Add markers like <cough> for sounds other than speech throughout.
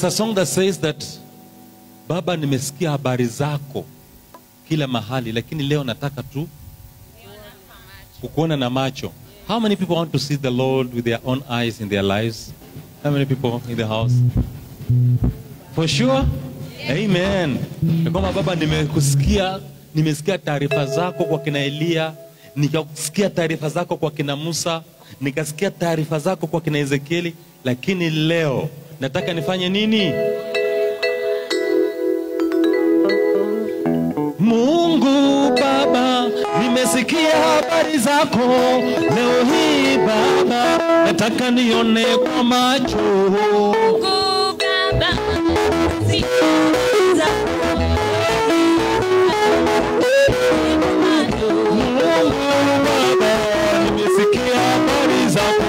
There's, a, song that says that Baba, nimesikia habari zako kila mahali, lakini leo nataka tu kukuona na macho. How many people want to see the Lord with their own eyes in their lives? How many people in the house? For sure? Amen. kama Baba, nimekusikia, nimesikia taarifa zako kwa kina elia nikasikia taarifa zako kwa kina Musa, nikasikia taarifa zako kwa kina Ezekieli, lakini leo nataka nifanye nini? Mungu Baba, nimesikia habari zako leo hii Baba, nataka nione kwa macho. Nimesikia habari zako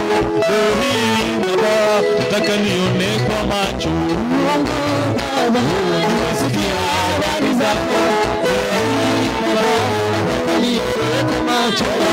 leo hii Baba, nataka nione kwa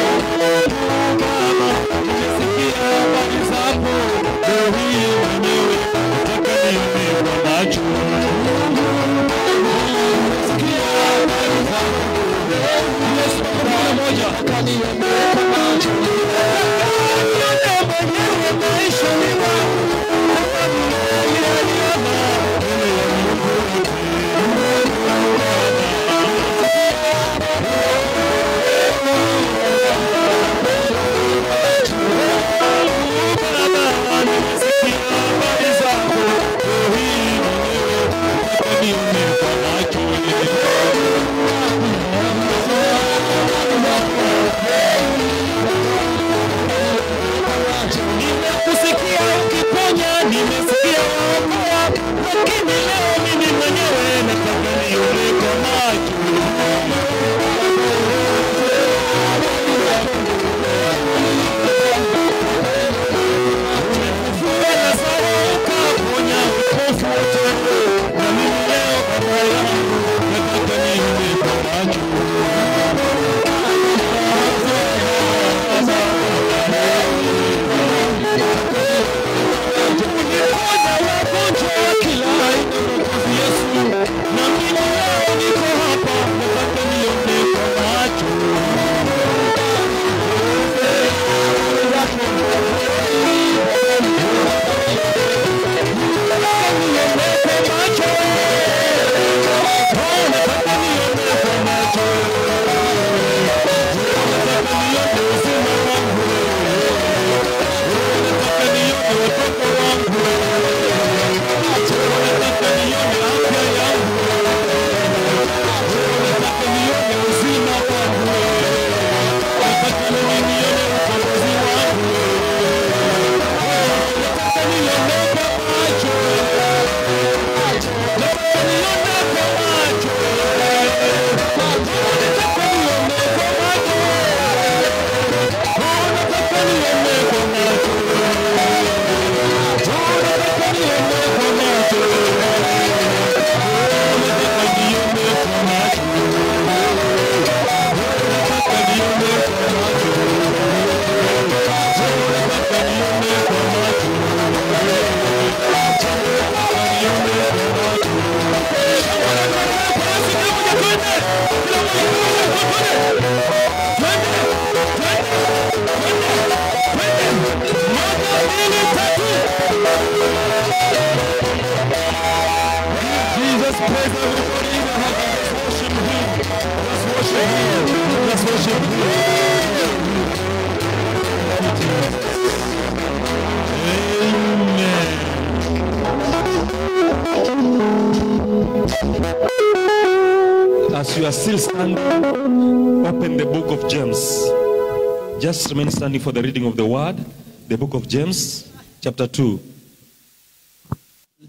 Just remain standing for the reading of the word. The book of James, chapter 2.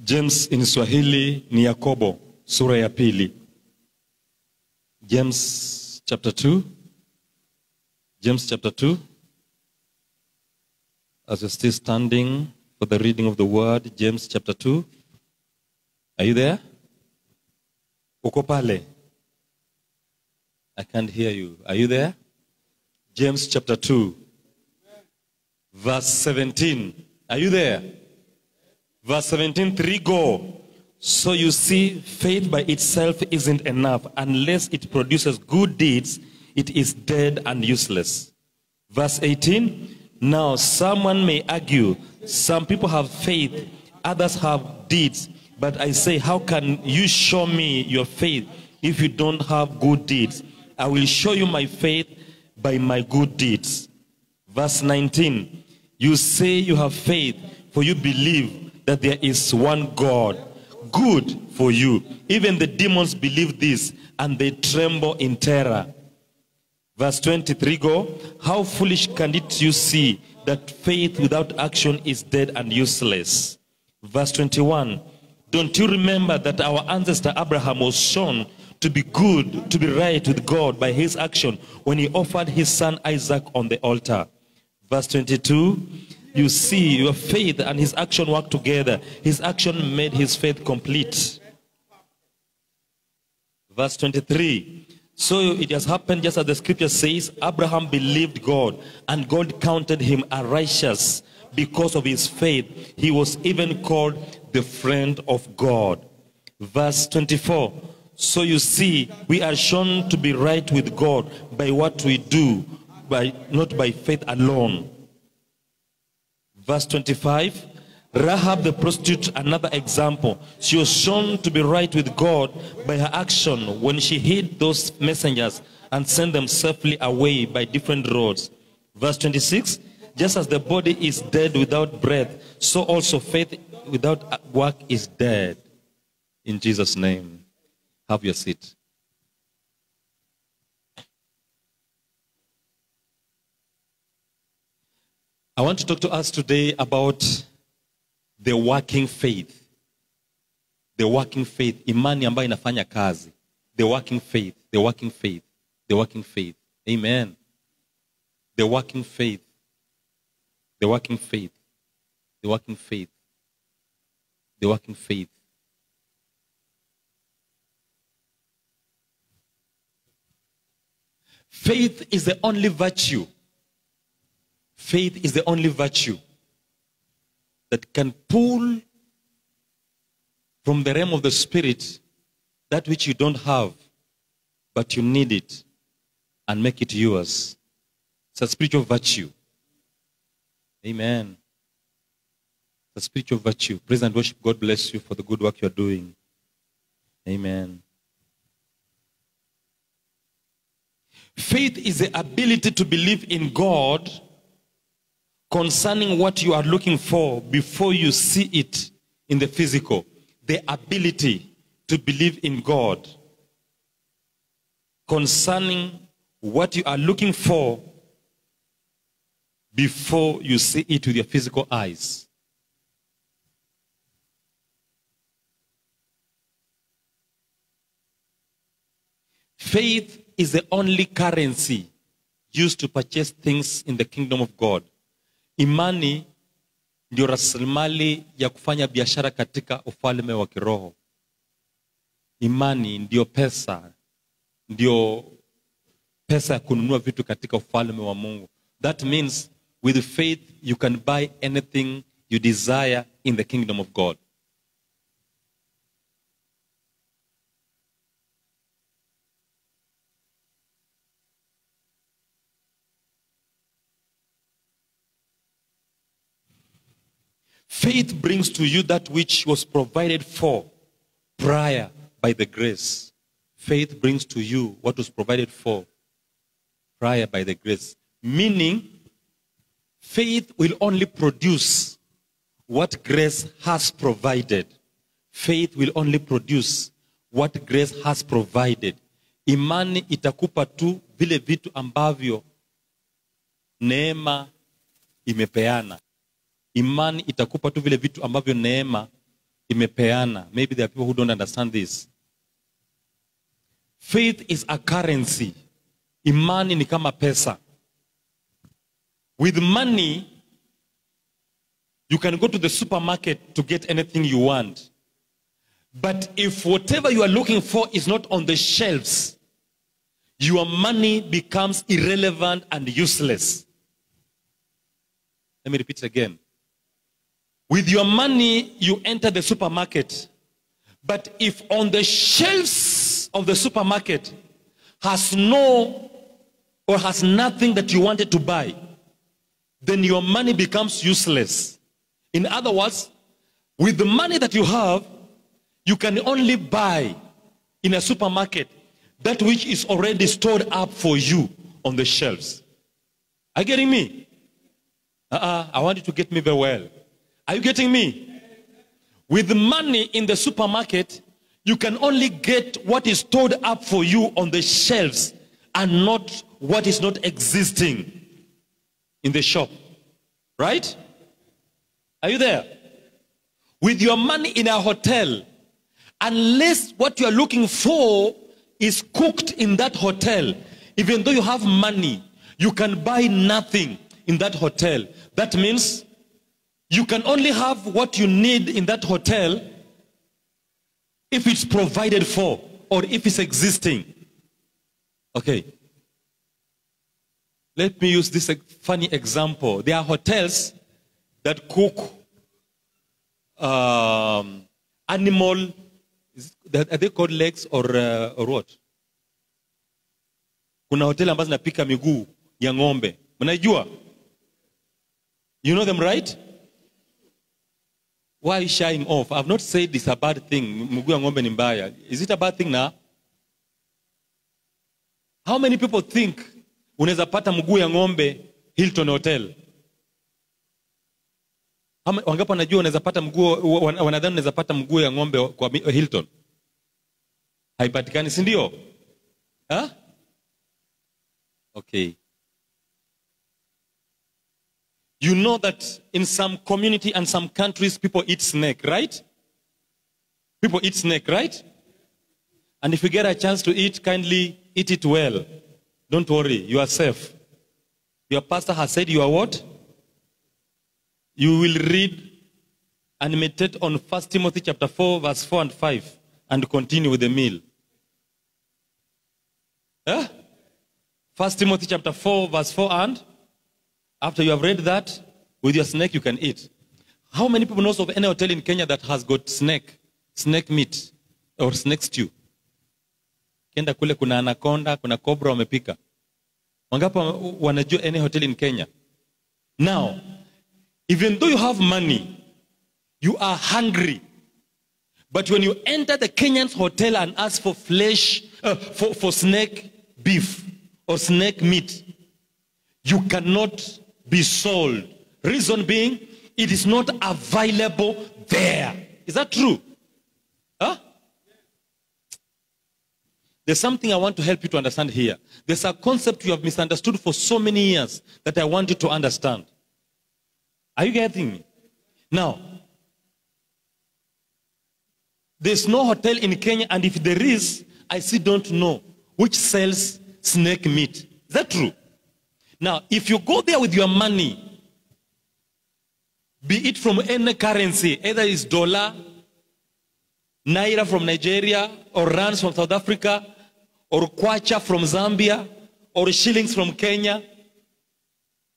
James in Swahili ni Yakobo, sura ya pili. James chapter 2. James chapter 2. As you're still standing for the reading of the word, James chapter 2. Are you there? Uko pale? I can't hear you. Are you there? James chapter 2, verse 17. Are you there? Verse 17, 3 go. So you see, faith by itself isn't enough. Unless it produces good deeds, it is dead and useless. Verse 18, now someone may argue, some people have faith, others have deeds. But I say, how can you show me your faith if you don't have good deeds? I will show you my faith by my good deeds. Verse 19, you say you have faith, for you believe that there is one God. Good for you. Even the demons believe this, and they tremble in terror. Verse 23 go, how foolish can it you see that faith without action is dead and useless? Verse 21, don't you remember that our ancestor Abraham was shown to be good, to be right with God by his action when he offered his son Isaac on the altar? Verse 22, you see your faith and his action work together. His action made his faith complete. Verse 23, so it has happened just as the scripture says Abraham believed God, and God counted him a righteous because of his faith. He was even called the friend of God. Verse 24. So you see, we are shown to be right with God by what we do, by not by faith alone. Verse 25. Rahab the prostitute, another example. She was shown to be right with God by her action when she hid those messengers and sent them safely away by different roads. Verse 26. Just as the body is dead without breath, so also faith without work is dead. In Jesus' name, have your seat. I want to talk to us today about the working faith. The working faith, imani ambayo inafanya kazi. The working faith, the working faith, the working faith. Amen. The working faith, the working faith, the working faith, the working faith. Faith is the only virtue. Faith is the only virtue that can pull from the realm of the spirit that which you don't have, but you need it and make it yours. It's a spiritual virtue. Amen. It's a spiritual virtue. Praise and worship. God bless you for the good work you're doing. Amen. Faith is the ability to believe in God concerning what you are looking for before you see it in the physical. The ability to believe in God concerning what you are looking for before you see it with your physical eyes. Faith is the only currency used to purchase things in the kingdom of God. Imani ndio rasilimali ya kufanya biashara katika ufalme wa kiroho. Imani ndio pesa, ndio pesa ya kununua vitu katika ufalme wa Mungu. That means with faith you can buy anything you desire in the kingdom of God. Faith brings to you that which was provided for prior by the grace. Faith brings to you what was provided for prior by the grace. Meaning, faith will only produce what grace has provided. Faith will only produce what grace has provided. imani itakupa tu vile vitu ambavyo neema imepeana imani itakupa tu vile vitu ambavyo neema imepeana. Maybe there are people who don't understand this. Faith is a currency. Imani ni kama pesa. With money you can go to the supermarket to get anything you want. But if whatever you are looking for is not on the shelves your money becomes irrelevant and useless. Let me repeat again with your money, you enter the supermarket. But if on the shelves of the supermarket has no or has nothing that you wanted to buy, then your money becomes useless. In other words, with the money that you have, you can only buy in a supermarket that which is already stored up for you on the shelves. Are you getting me? Uh-uh, I want you to get me very well. Are you getting me? With money in the supermarket, you can only get what is stored up for you on the shelves and not what is not existing in the shop. Right? Are you there? With your money in a hotel, unless what you are looking for is cooked in that hotel, even though you have money, you can buy nothing in that hotel. That means you can only have what you need in that hotel if it's provided for or if it's existing. Okay. Let me use this funny example. There are hotels that cook um, animal, it- are they called legs or, uh, or what? Kuna hoteli ambazo zinapika miguu ya ng'ombe. Mnajua? You know them, right? Why shying off? I've not said it's a bad thing. Mguu ya ng'ombe ni mbaya. Is it a bad thing now? How many people think unaweza pata mguu ya ng'ombe Hilton Hotel? Wangapo wanajua unaweza pata mguu wan- wanadhani unaweza pata mguu ya ng'ombe kwa Hilton? Haipatikani, si ndio? Okay. You know that in some community and some countries, people eat snake, right? People eat snake, right? And if you get a chance to eat, kindly eat it well. Don't worry, you are safe. Your pastor has said you are what? You will read and meditate on 1 Timothy chapter 4, verse 4 and 5, and continue with the meal. Huh? 1 Timothy chapter 4, verse 4 and after you have read that, with your snake you can eat. How many people knows of any hotel in Kenya that has got snake, snake meat or snake stew? Kenda kule kuna anaconda, kuna cobra wamepika. Wangapi wa- wanajua any hotel in Kenya? Now, even though you have money, you are hungry. But when you enter the Kenyan's hotel and ask for flesh, uh, for, for snake beef or snake meat, you cannot be sold. Reason being, it is not available there. Is that true? Huh? There's something I want to help you to understand here. There's a concept you have misunderstood for so many years that I want you to understand. Are you getting me? Now, there's no hotel in Kenya, and if there is, I still don't know which sells snake meat. Is that true? Now, if you go there with your money, be it from any currency, either it's dollar, naira from Nigeria, or rands from South Africa, or kwacha from Zambia, or shillings from Kenya,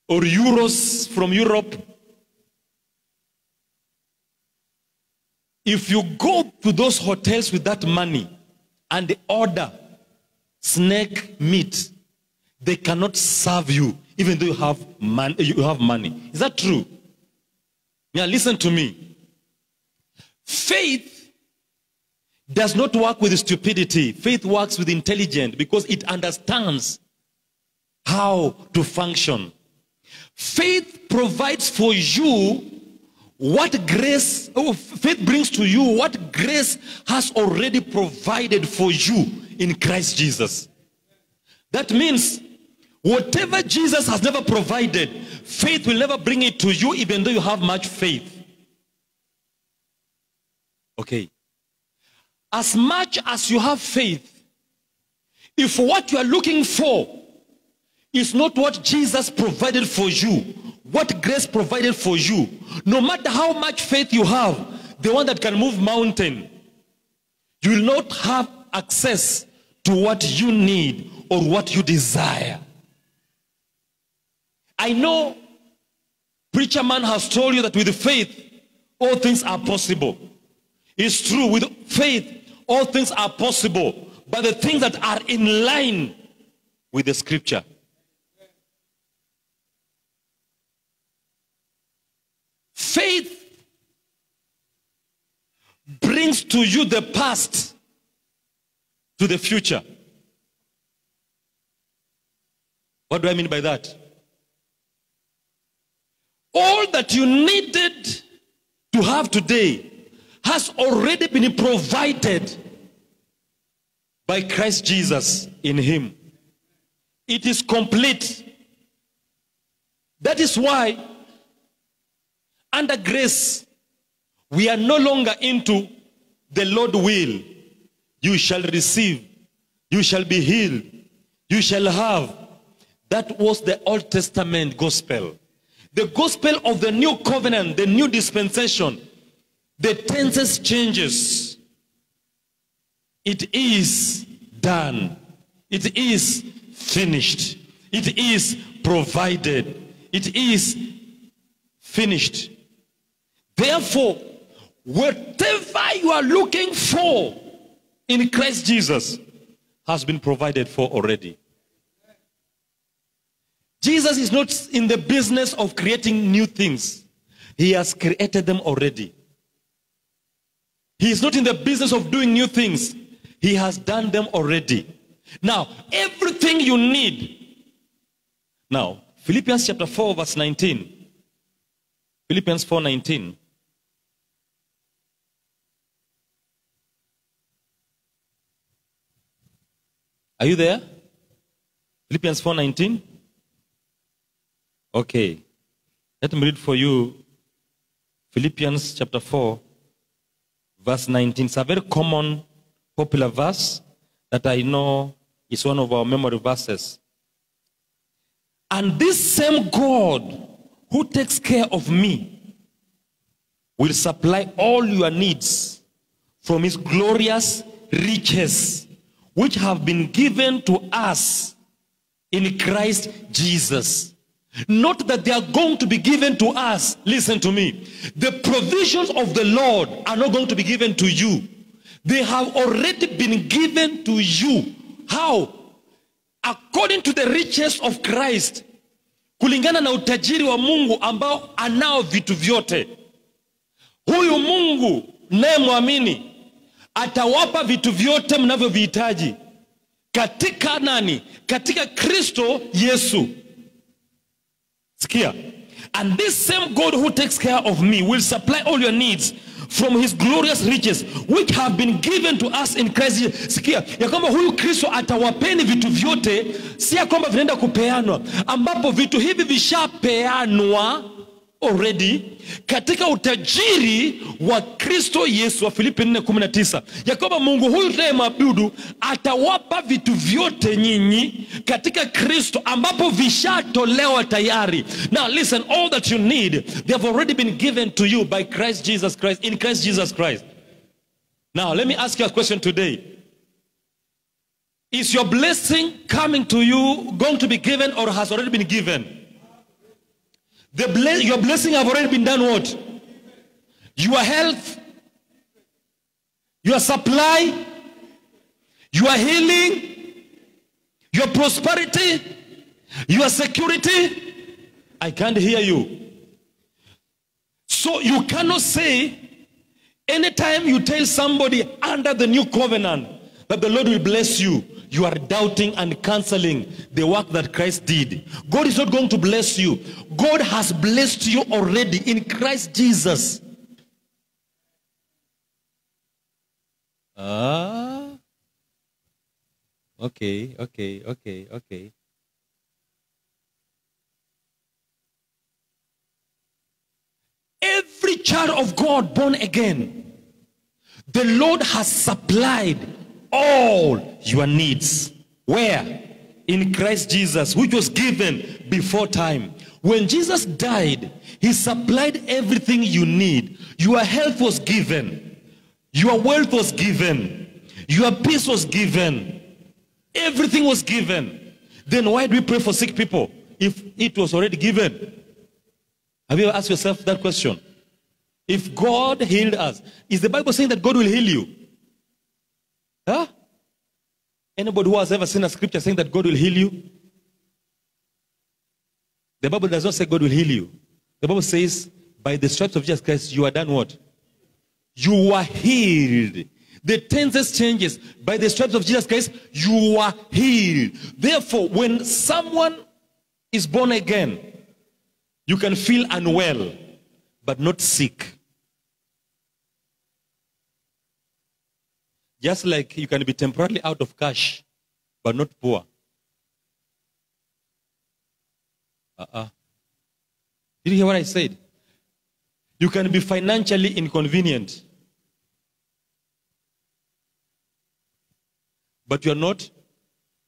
or euros from Europe. If you go to those hotels with that money and order snake meat, they cannot serve you even though you have, man, you have money. Is that true? Now, listen to me. Faith does not work with stupidity. Faith works with intelligence because it understands how to function. Faith provides for you what grace, oh, faith brings to you what grace has already provided for you, in Christ Jesus. That means whatever Jesus has never provided, faith will never bring it to you, even though you have much faith. Okay. As much as you have faith, if what you are looking for is not what Jesus provided for you, what grace provided for you, no matter how much faith you have, the one that can move mountain, you will not have access to what you need or what you desire. I know preacher man has told you that with faith all things are possible. It's true with faith all things are possible, but the things that are in line with the scripture. Faith brings to you the past to the future. What do I mean by that? All that you needed to have today has already been provided by Christ Jesus in Him. It is complete. That is why, under grace, we are no longer into the Lord will. You shall receive, you shall be healed, you shall have. That was the Old Testament gospel. The gospel of the new covenant, the new dispensation, the tenses changes. It is done. It is finished. It is provided. It is finished. Therefore, whatever you are looking for in Christ Jesus has been provided for already. Jesus is not in the business of creating new things. He has created them already. He is not in the business of doing new things. He has done them already. Now, everything you need. Now, Philippians chapter 4 verse 19. Philippians 4 19. Are you there? Philippians 4 19. Okay. Let me read for you Philippians chapter 4, verse 19. It's a very common, popular verse that I know is one of our memory verses. And this same God who takes care of me will supply all your needs from his glorious riches, which have been given to us in Christ Jesus. Not that they are going to be given to us. Listen to me. The provisions of the Lord are not going to be given to you. They have already been given to you. How? According to the riches of Christ. Kulingana na utajiri wa Mungu ambao anao vitu vyote. Huyu Mungu naye mwamini atawapa vitu vyote mnavyovihitaji katika nani? Katika Kristo Yesu. Sikia. And this same God who takes care of me will supply all your needs from his glorious riches which have been given to us in Christ. Sikia ya kwamba huyu Kristo atawapeni vitu vyote, si ya kwamba vinaenda kupeanwa, ambapo vitu hivi vishapeanwa already katika utajiri wa Kristo Yesu wa Filipi 4:19 ya kwamba Mungu huyu tunayemwabudu atawapa vitu vyote nyinyi katika Kristo ambapo vishatolewa tayari. Now listen, all that you need they have already been given to you by Christ Jesus Christ in Christ Jesus Christ. Now let me ask you a question today. Is your blessing coming to you going to be given or has already been given? The your blessing have already been done what? Your health, your supply, your healing, your prosperity, your security. I can't hear you. So you cannot say anytime you tell somebody under the new covenant that the Lord will bless you, you are doubting and canceling the work that Christ did. God is not going to bless you. God has blessed you already in Christ Jesus. Ah. Okay, okay, okay, okay. Every child of God born again, the Lord has supplied all your needs. Where? In Christ Jesus, which was given before time. When Jesus died, he supplied everything you need. Your health was given, your wealth was given, your peace was given, everything was given. Then why do we pray for sick people if it was already given? Have you ever asked yourself that question? If God healed us, is the Bible saying that God will heal you? Huh? Anybody who has ever seen a scripture saying that God will heal you? The Bible does not say God will heal you. The Bible says, by the stripes of Jesus Christ, you are done what? You are healed. The tenses changes. By the stripes of Jesus Christ, you are healed. Therefore, when someone is born again, you can feel unwell, but not sick. Just like you can be temporarily out of cash, but not poor. Uh-uh. Did you hear what I said? You can be financially inconvenient, but you're not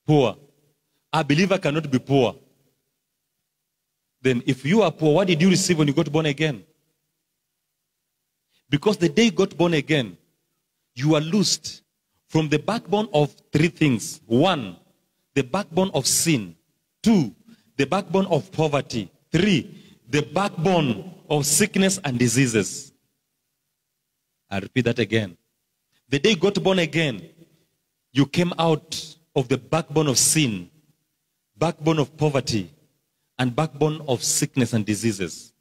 poor. A believer cannot be poor. Then, if you are poor, what did you receive when you got born again? Because the day you got born again, you are loosed from the backbone of three things. One, the backbone of sin. Two, the backbone of poverty. Three, the backbone of sickness and diseases. I repeat that again. The day you got born again, you came out of the backbone of sin, backbone of poverty, and backbone of sickness and diseases.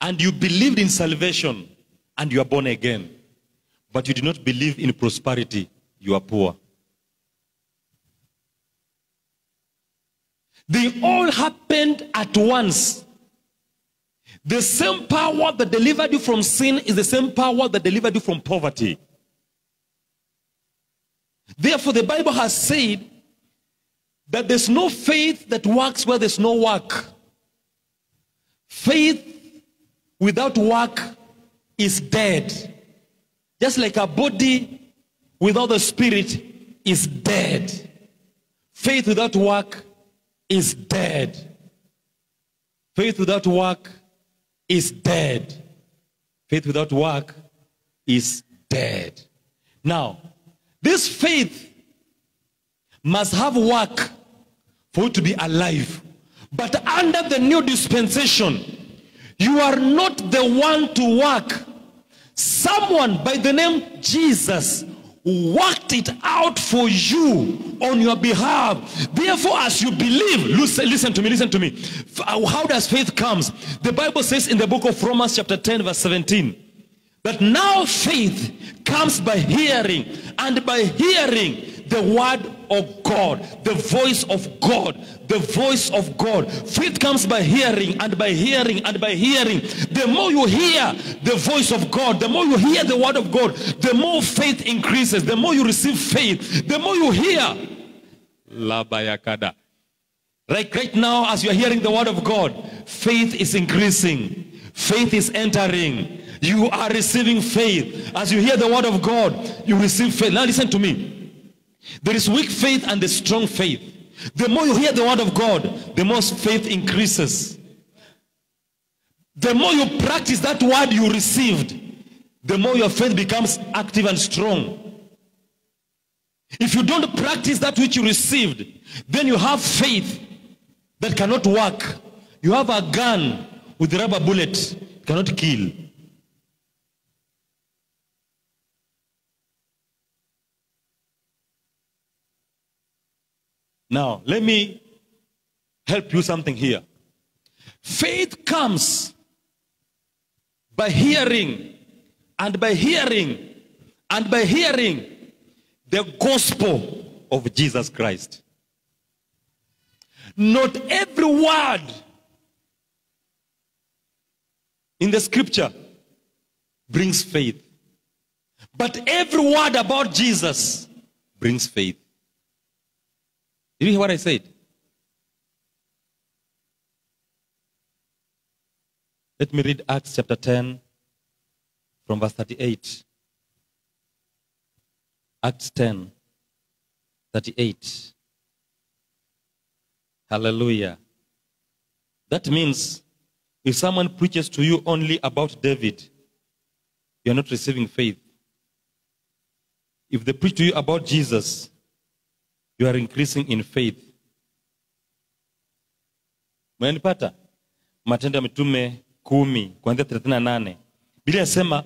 And you believed in salvation and you are born again. But you do not believe in prosperity, you are poor. They all happened at once. The same power that delivered you from sin is the same power that delivered you from poverty. Therefore, the Bible has said that there's no faith that works where there's no work. Faith without work is dead. Just like a body without the spirit is dead. Faith without work is dead. Faith without work is dead. Faith without work is dead. Now, this faith must have work for it to be alive. But under the new dispensation, you are not the one to work. Someone by the name Jesus worked it out for you on your behalf. Therefore, as you believe, listen, listen to me, listen to me. Uh, how does faith comes? The Bible says in the book of Romans chapter 10 verse 17 that now faith comes by hearing and by hearing the word of God, the voice of God, the voice of God. Faith comes by hearing and by hearing and by hearing. The more you hear the voice of God, the more you hear the word of God, the more faith increases. The more you receive faith, the more you hear. Labayakada. Right, right now, as you are hearing the word of God, faith is increasing. Faith is entering. You are receiving faith. As you hear the word of God, you receive faith. Now listen to me. There is weak faith and the strong faith. The more you hear the word of God, the more faith increases. The more you practice that word you received, the more your faith becomes active and strong. If you don't practice that which you received, then you have faith that cannot work. You have a gun with a rubber bullet, cannot kill. Now, let me help you something here. Faith comes by hearing, and by hearing, and by hearing the gospel of Jesus Christ. Not every word in the scripture brings faith, but every word about Jesus brings faith. Did you hear what I said? Let me read Acts chapter 10 from verse 38. Acts 10, 38. Hallelujah. That means if someone preaches to you only about David, you are not receiving faith. If they preach to you about Jesus, you are increasing in faith. Mnanipata? Matendo ya Mitume kumi kuanzia 38. Biblia inasema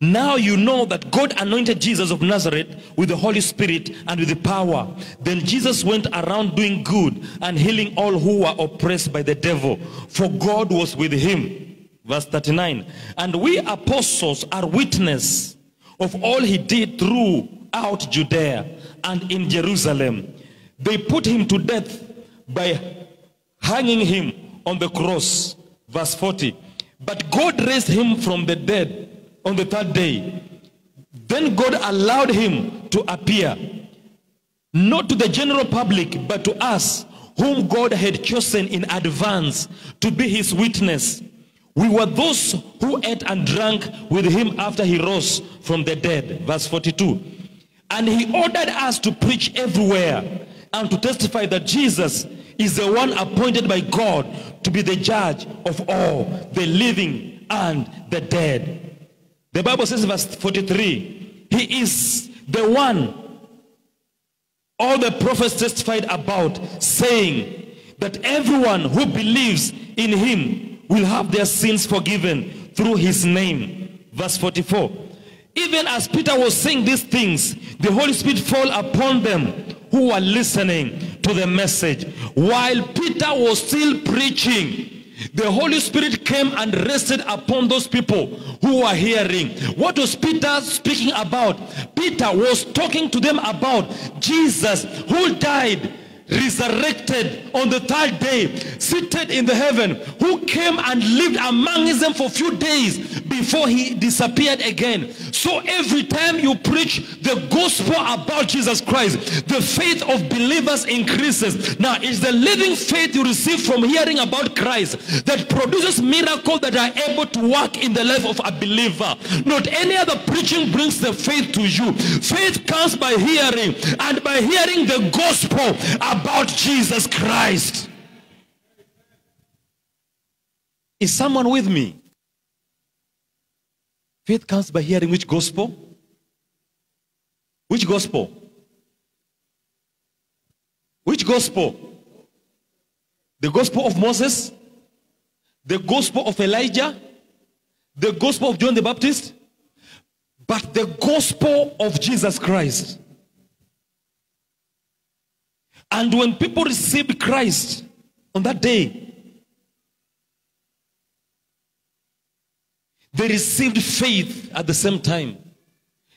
Now you know that God anointed Jesus of Nazareth with the Holy Spirit and with the power. Then Jesus went around doing good and healing all who were oppressed by the devil, for God was with him. Verse 39. And we apostles are witness of all he did throughout Judea and in Jerusalem. They put him to death by hanging him on the cross. Verse 40. But God raised him from the dead on the third day. Then God allowed him to appear, not to the general public, but to us, whom God had chosen in advance to be his witness. We were those who ate and drank with him after he rose from the dead. Verse 42. And he ordered us to preach everywhere and to testify that Jesus is the one appointed by God to be the judge of all, the living and the dead. The Bible says verse 43, he is the one all the prophets testified about, saying that everyone who believes in him will have their sins forgiven through his name. Verse 44. Even as Peter was saying these things, the Holy Spirit fell upon them who were listening to the message. While Peter was still preaching, the Holy Spirit came and rested upon those people who were hearing. What was Peter speaking about? Peter was talking to them about Jesus who died, resurrected on the third day, seated in the heaven, who came and lived among them for a few days before he disappeared again. So every time you preach the gospel about Jesus Christ, the faith of believers increases. Now, it's the living faith you receive from hearing about Christ that produces miracles that are able to work in the life of a believer. Not any other preaching brings the faith to you. Faith comes by hearing, and by hearing the gospel about Jesus Christ. Is someone with me? Faith comes by hearing which gospel? Which gospel? Which gospel? The gospel of Moses? The gospel of Elijah? The gospel of John the Baptist? But the gospel of Jesus Christ. And when people received Christ on that day, they received faith at the same time.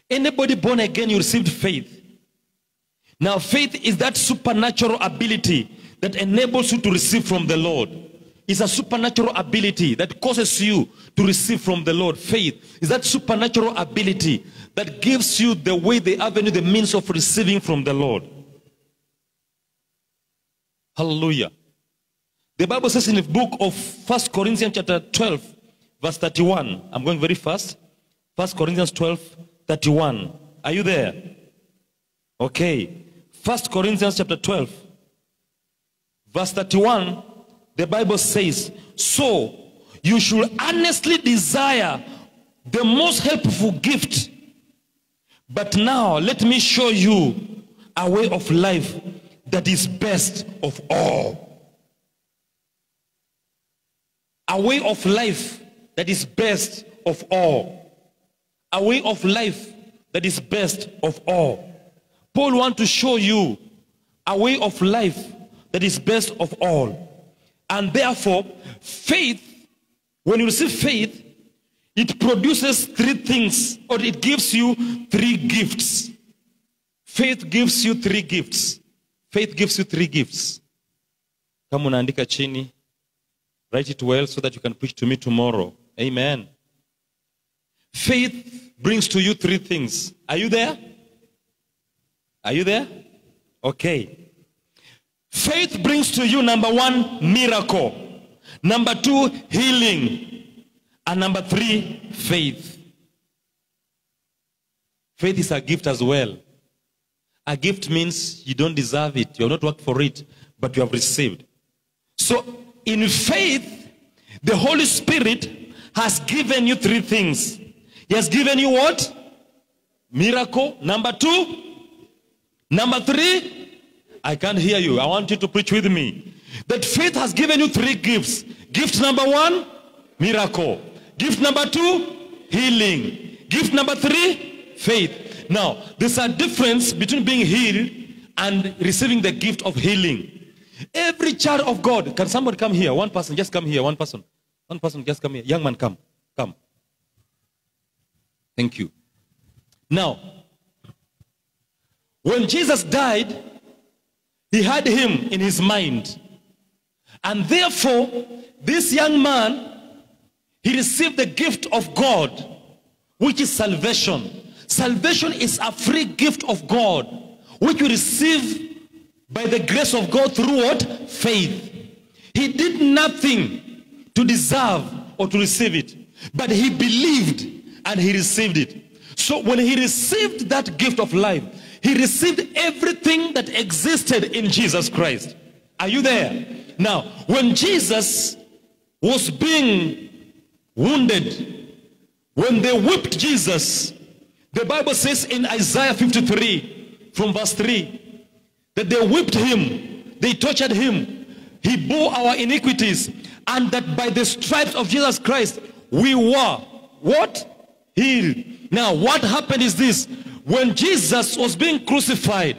Anybody born again, you received faith. Now, faith is that supernatural ability that enables you to receive from the Lord. It's a supernatural ability that causes you to receive from the Lord. Faith is that supernatural ability that gives you the way, the avenue, the means of receiving from the Lord. Hallelujah. The Bible says in the book of First Corinthians chapter 12, verse 31. I'm going very fast. First Corinthians 12, 31. Are you there? Okay. First Corinthians chapter 12, verse 31. The Bible says, So you should earnestly desire the most helpful gift. But now let me show you a way of life that is best of all. A way of life that is best of all. A way of life that is best of all. Paul wants to show you a way of life that is best of all. And therefore, faith, when you receive faith, it produces three things, or it gives you three gifts. Faith gives you three gifts. Faith gives you three gifts. Kama unaandika chini, write it well so that you can preach to me tomorrow. Amen. Faith brings to you three things. Are you there? Are you there? Okay. Faith brings to you number one, miracle. Number two, healing. And number three, faith. Faith is a gift as well. A gift means you don't deserve it, you have not worked for it, but you have received. So, in faith, the Holy Spirit has given you three things. He has given you what? Miracle. Number two. Number three. I can't hear you. I want you to preach with me. That faith has given you three gifts. Gift number one, miracle. Gift number two, healing. Gift number three, faith. Now, there's a difference between being healed and receiving the gift of healing. Every child of God, can somebody come here? One person, just come here. One person. One person, just come here. Young man, come. Come. Thank you. Now, when Jesus died, he had him in his mind. And therefore, this young man, he received the gift of God, which is salvation. Salvation is a free gift of God, which you receive by the grace of God through what? Faith. He did nothing to deserve or to receive it, but he believed and he received it. So when he received that gift of life, he received everything that existed in Jesus Christ. Are you there? Now, when Jesus was being wounded, when they whipped Jesus, the Bible says in Isaiah 53 from verse 3 that they whipped him, they tortured him, he bore our iniquities, and that by the stripes of Jesus Christ we were what? Healed. Now, what happened is this when Jesus was being crucified,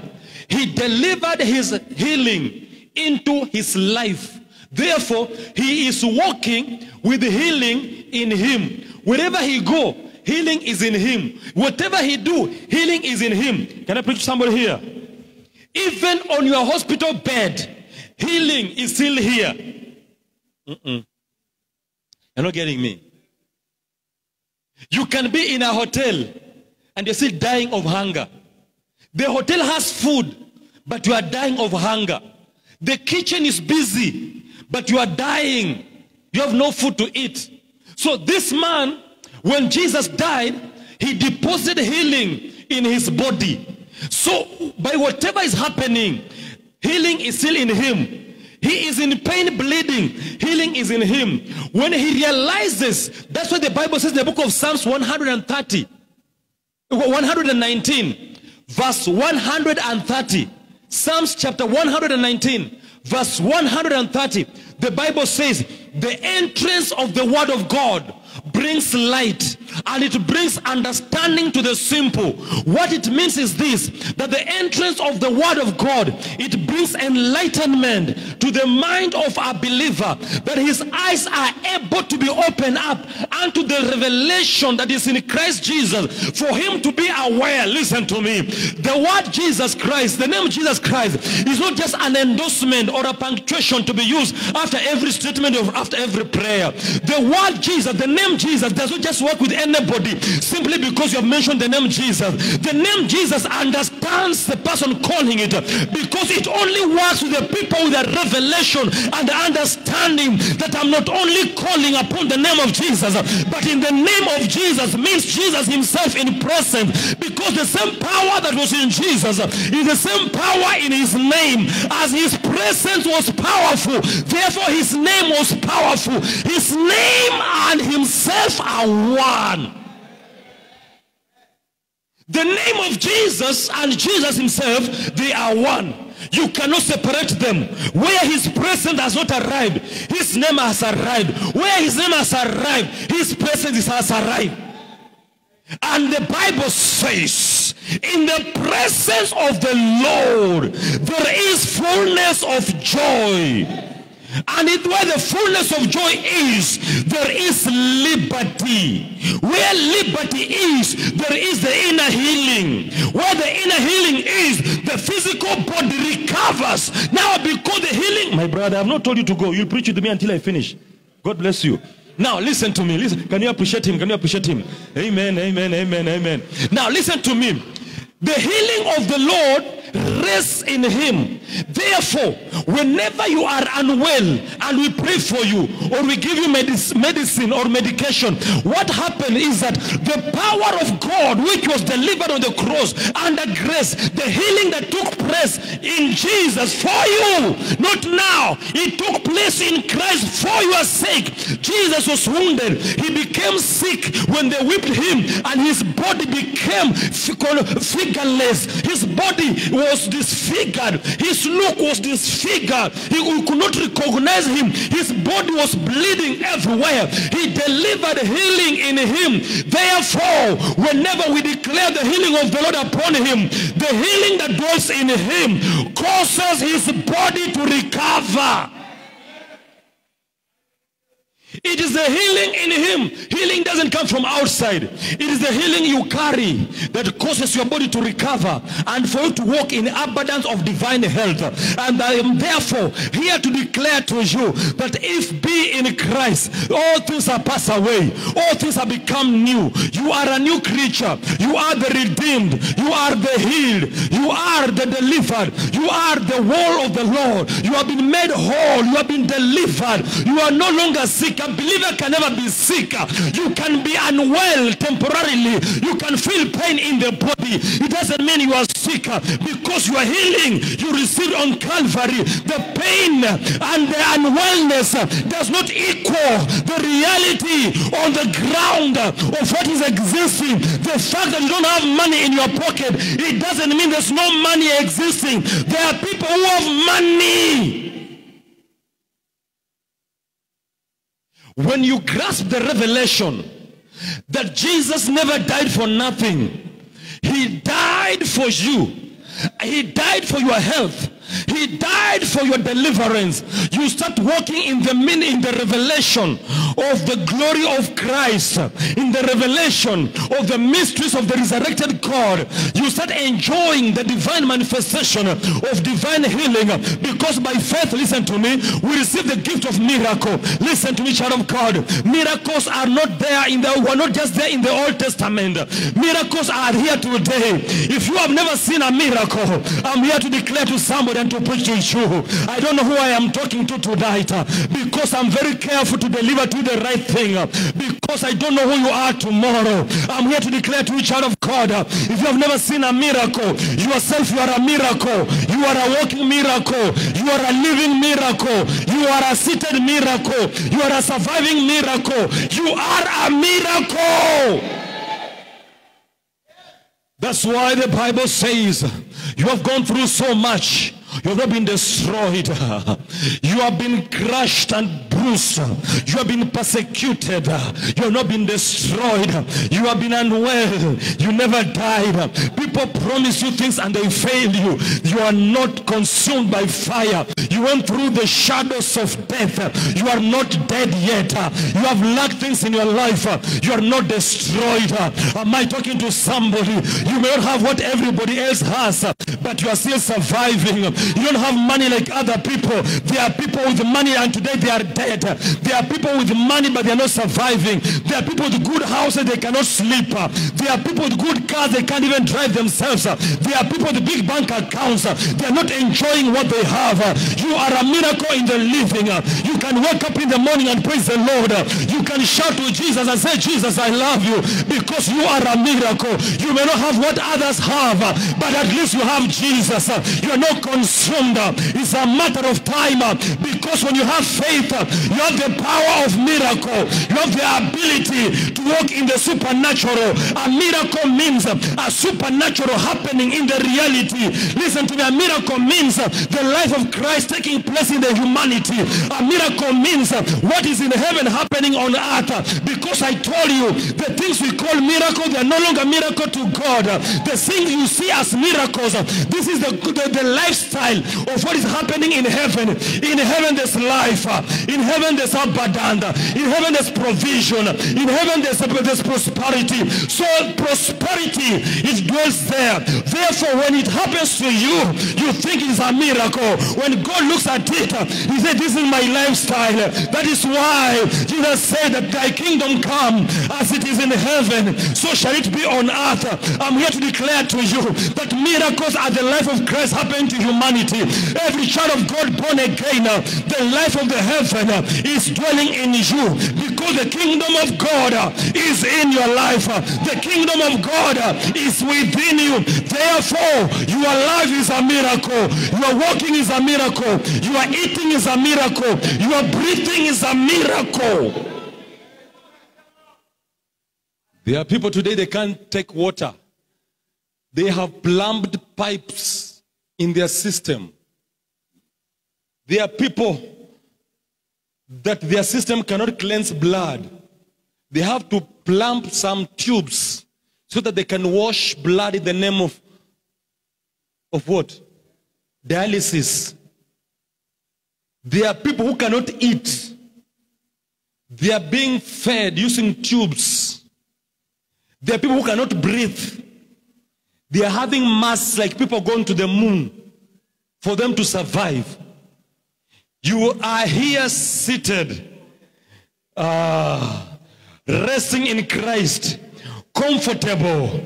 he delivered his healing into his life. Therefore, he is walking with healing in him. Wherever he go, healing is in him. Whatever he do, healing is in him. Can I preach to somebody here? Even on your hospital bed, healing is still here. Mm-mm. You're not getting me. You can be in a hotel and you're still dying of hunger. The hotel has food, but you are dying of hunger. The kitchen is busy, but you are dying. You have no food to eat. So this man, when Jesus died, he deposited healing in his body. So by whatever is happening, healing is still in him. He is in pain, bleeding. Healing is in him. When he realizes, that's what the Bible says in the book of Psalms 130, 119, verse 130. Psalms chapter 119, verse 130. The Bible says, the entrance of the word of God brings light and it brings understanding to the simple. What it means is this, that the entrance of the word of God, it brings enlightenment to the mind of a believer, that his eyes are able to be opened up unto the revelation that is in Christ Jesus, for him to be aware, listen to me, the word Jesus Christ, the name Jesus Christ is not just an endorsement or a punctuation to be used after every statement of after every prayer. The word Jesus, the name Jesus does not just work with anybody simply because you have mentioned the name Jesus. The name Jesus understands the person calling it because it only works with the people with a revelation and understanding that I'm not only calling upon the name of Jesus, but in the name of Jesus means Jesus himself in presence because the same power that was in Jesus is the same power in his name as his presence was powerful. Therefore his name was powerful. His name are one. The name of Jesus and Jesus himself, they are one. You cannot separate them. Where his presence has not arrived, his name has arrived. Where his name has arrived, his presence has arrived. And the Bible says, in the presence of the Lord, there is fullness of joy. And it, where the fullness of joy is, there is liberty. Where liberty is, there is the inner healing. Where the inner healing is, the physical body recovers. Now, because the healing, my brother, I have not told you to go. You'll preach to me until I finish. God bless you. Now, listen to me. Listen. Can you appreciate him? Can you appreciate him? Amen, amen, amen, amen. Now, listen to me. The healing of the Lord rests in him Therefore, whenever you are unwell and we pray for you or we give you medic- medicine or medication, what happened is that the power of God which was delivered on the cross under grace, the healing that took place in Jesus for you, not now. It took place in Christ for your sake. Jesus was wounded. He became sick when they whipped him and his body became figureless. His body was disfigured. His look was disfigured. He, could not recognize him. His body was bleeding everywhere. He delivered healing in him. Therefore, whenever we declare the healing of the Lord upon him, the healing that dwells in him causes his body to recover. It is the healing in him. Healing doesn't come from outside. It is the healing you carry that causes your body to recover and for you to walk in abundance of divine health. And I am therefore here to declare to you that if be in Christ, all things are passed away. All things have become new. You are a new creature. You are the redeemed. You are the healed. You are the delivered. You are the wall of the Lord. You have been made whole. You have been delivered. You are no longer sick. A believer can never be sick. You can be unwell temporarily. You can feel pain in the body. It doesn't mean you are sick because you are healing. You received on Calvary. The pain and the unwellness does not equal the reality on the ground of what is existing. The fact that you don't have money in your pocket, it doesn't mean there's no money existing. There are people who have money. When you grasp the revelation that Jesus never died for nothing, he died for you. He died for your health. He died for your deliverance. You start walking in the meaning, in the revelation of the glory of Christ, in the revelation of the mysteries of the resurrected God. You start enjoying the divine manifestation of divine healing because by faith, listen to me, we receive the gift of miracle. Listen to me, child of God. Miracles are not there in the, were not just there in the Old Testament. Miracles are here today. If you have never seen a miracle, I'm here to declare to somebody and to preach the issue. I don't know who I am talking to tonight uh, because I'm very careful to deliver to the right thing uh, because I don't know who you are tomorrow. I'm here to declare to you, child of God, uh, if you have never seen a miracle, yourself you are a miracle. You are a walking miracle. You are a living miracle. You are a seated miracle. You are a surviving miracle. You are a miracle. That's why the Bible says you have gone through so much. You have not been destroyed. You have been crushed and You have been persecuted. You have not been destroyed. You have been unwell. You never died. People promise you things and they fail you. You are not consumed by fire. You went through the shadows of death. You are not dead yet. You have lacked things in your life. You are not destroyed. Am I talking to somebody? You may not have what everybody else has, but you are still surviving. You don't have money like other people. There are people with money and today they are dead. There are people with money but they are not surviving. There are people with good houses they cannot sleep. There are people with good cars they can't even drive themselves. There are people with big bank accounts. They are not enjoying what they have. You are a miracle in the living. You can wake up in the morning and praise the Lord. You can shout to Jesus and say, Jesus, I love you because you are a miracle. You may not have what others have, but at least you have Jesus. You are not consumed. It's a matter of time because when you have faith, you have the power of miracle. You have the ability to walk in the supernatural. A miracle means a supernatural happening in the reality. Listen to me. A miracle means the life of Christ taking place in the humanity. A miracle means what is in heaven happening on earth. Because I told you, the things we call miracles, they are no longer miracle to God. The things you see as miracles, this is the, the, the lifestyle of what is happening in heaven. In heaven there's life. In heaven there's abundance. In heaven there's provision. In heaven there's, there's prosperity. So prosperity, it dwells there. Therefore, when it happens to you, you think it's a miracle. When God looks at it, he said, this is my lifestyle. That is why Jesus said that thy kingdom come as it is in heaven, so shall it be on earth. I'm here to declare to you that miracles are the life of Christ happening to humanity. Every child of God born again, the life of the heaven is dwelling in you because the kingdom of God is in your life. The kingdom of God is within you. Therefore, your life is a miracle. Your walking is a miracle. Your eating is a miracle. Your breathing is a miracle. There are people today, they can't take water. They have plumbed pipes in their system. There are people that their system cannot cleanse blood. They have to plumb some tubes so that they can wash blood in the name of, of what? Dialysis. There are people who cannot eat. They are being fed using tubes. There are people who cannot breathe. They are having masks like people going to the moon for them to survive. You are here seated, uh, resting in Christ, comfortable,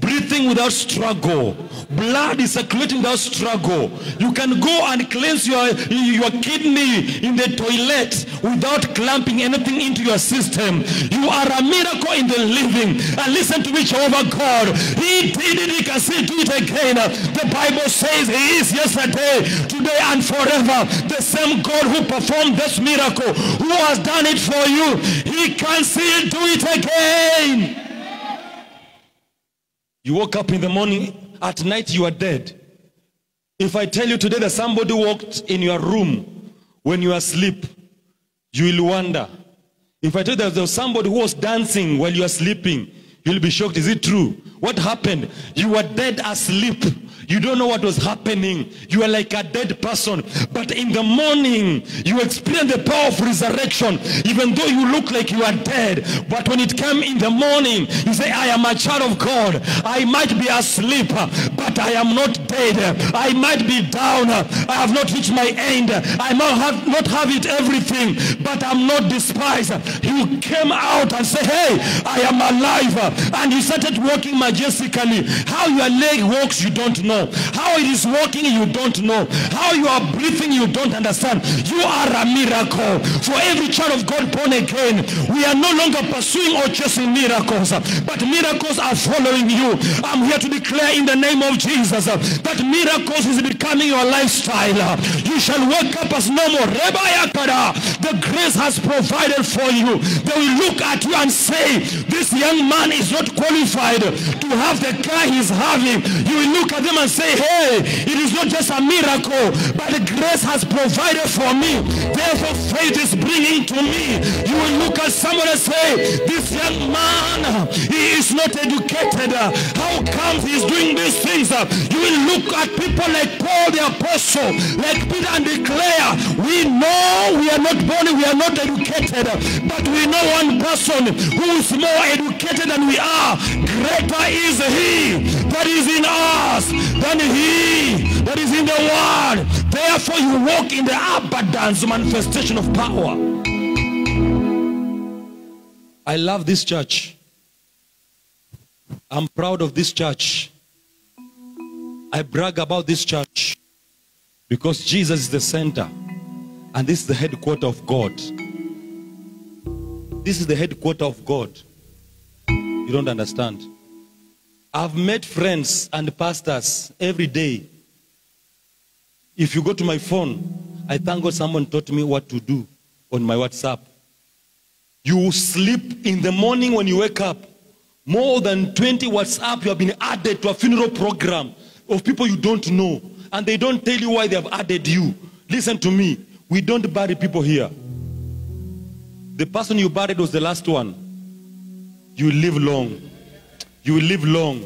breathing without struggle. Blood is circulating without struggle. You can go and cleanse your, your kidney in the toilet without clamping anything into your system. You are a miracle in the living. And listen to me, Jehovah God. He did it, he can still do it again. The Bible says he is yesterday, today, and forever. The same God who performed this miracle, who has done it for you, he can still do it again. You woke up in the morning, at night you are dead. If I tell you today that somebody walked in your room when you are asleep, you will wonder. If I tell you that there was somebody who was dancing while you are sleeping, you'll be shocked. Is it true? What happened? You were dead asleep. You don't know what was happening. You are like a dead person. But in the morning, you experience the power of resurrection, even though you look like you are dead. But when it came in the morning, you say, I am a child of God. I might be asleep, but I am not dead. I might be down. I have not reached my end. I might have not have it everything, but I'm not despised. You came out and say, hey, I am alive. And you started walking majestically. How your leg walks, you don't know. How it is working, you don't know. How you are breathing, you don't understand. You are a miracle. For every child of God born again, we are no longer pursuing or chasing miracles, but miracles are following you. I'm here to declare in the name of Jesus that miracles is becoming your lifestyle. You shall wake up as normal. The grace has provided for you. They will look at you and say, this young man is not qualified to have the car he's having. You will look at them and say, hey, it is not just a miracle, but the grace has provided for me. Therefore, faith is bringing to me. You will look at someone and say, this young man, he is not educated. How comes he's doing these things? You will look at people like Paul the apostle, like Peter and declare, we know we are not born, we are not educated, but we know one person who is more educated than we are. Greater is he that is in us than he that is in the world. Therefore, you walk in the abundance manifestation of power. I love this church. I'm proud of this church. I brag about this church because Jesus is the center and this is the headquarter of God. This is the headquarter of God. You don't understand. I've met friends and pastors every day. If you go to my phone, I thank God someone taught me what to do on my WhatsApp. You sleep in the morning when you wake up. More than 20 WhatsApp you have been added to a funeral program of people you don't know. And they don't tell you why they have added you. Listen to me. We don't bury people here. The person you buried was the last one. You live long. You will live long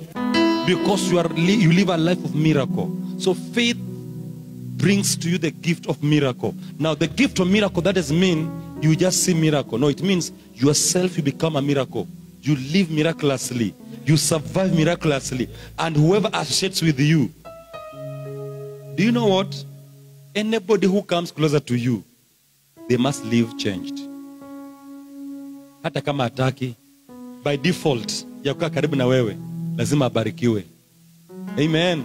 because you are you live a life of miracle. So faith brings to you the gift of miracle. Now the gift of miracle that doesn't mean you just see miracle. No, it means yourself you become a miracle. You live miraculously. You survive miraculously. And whoever associates with you. Do you know what? Anybody who comes closer to you, they must live changed. Hata kama hataki, by default ya kukaa karibu na wewe lazima abarikiwe. Amen.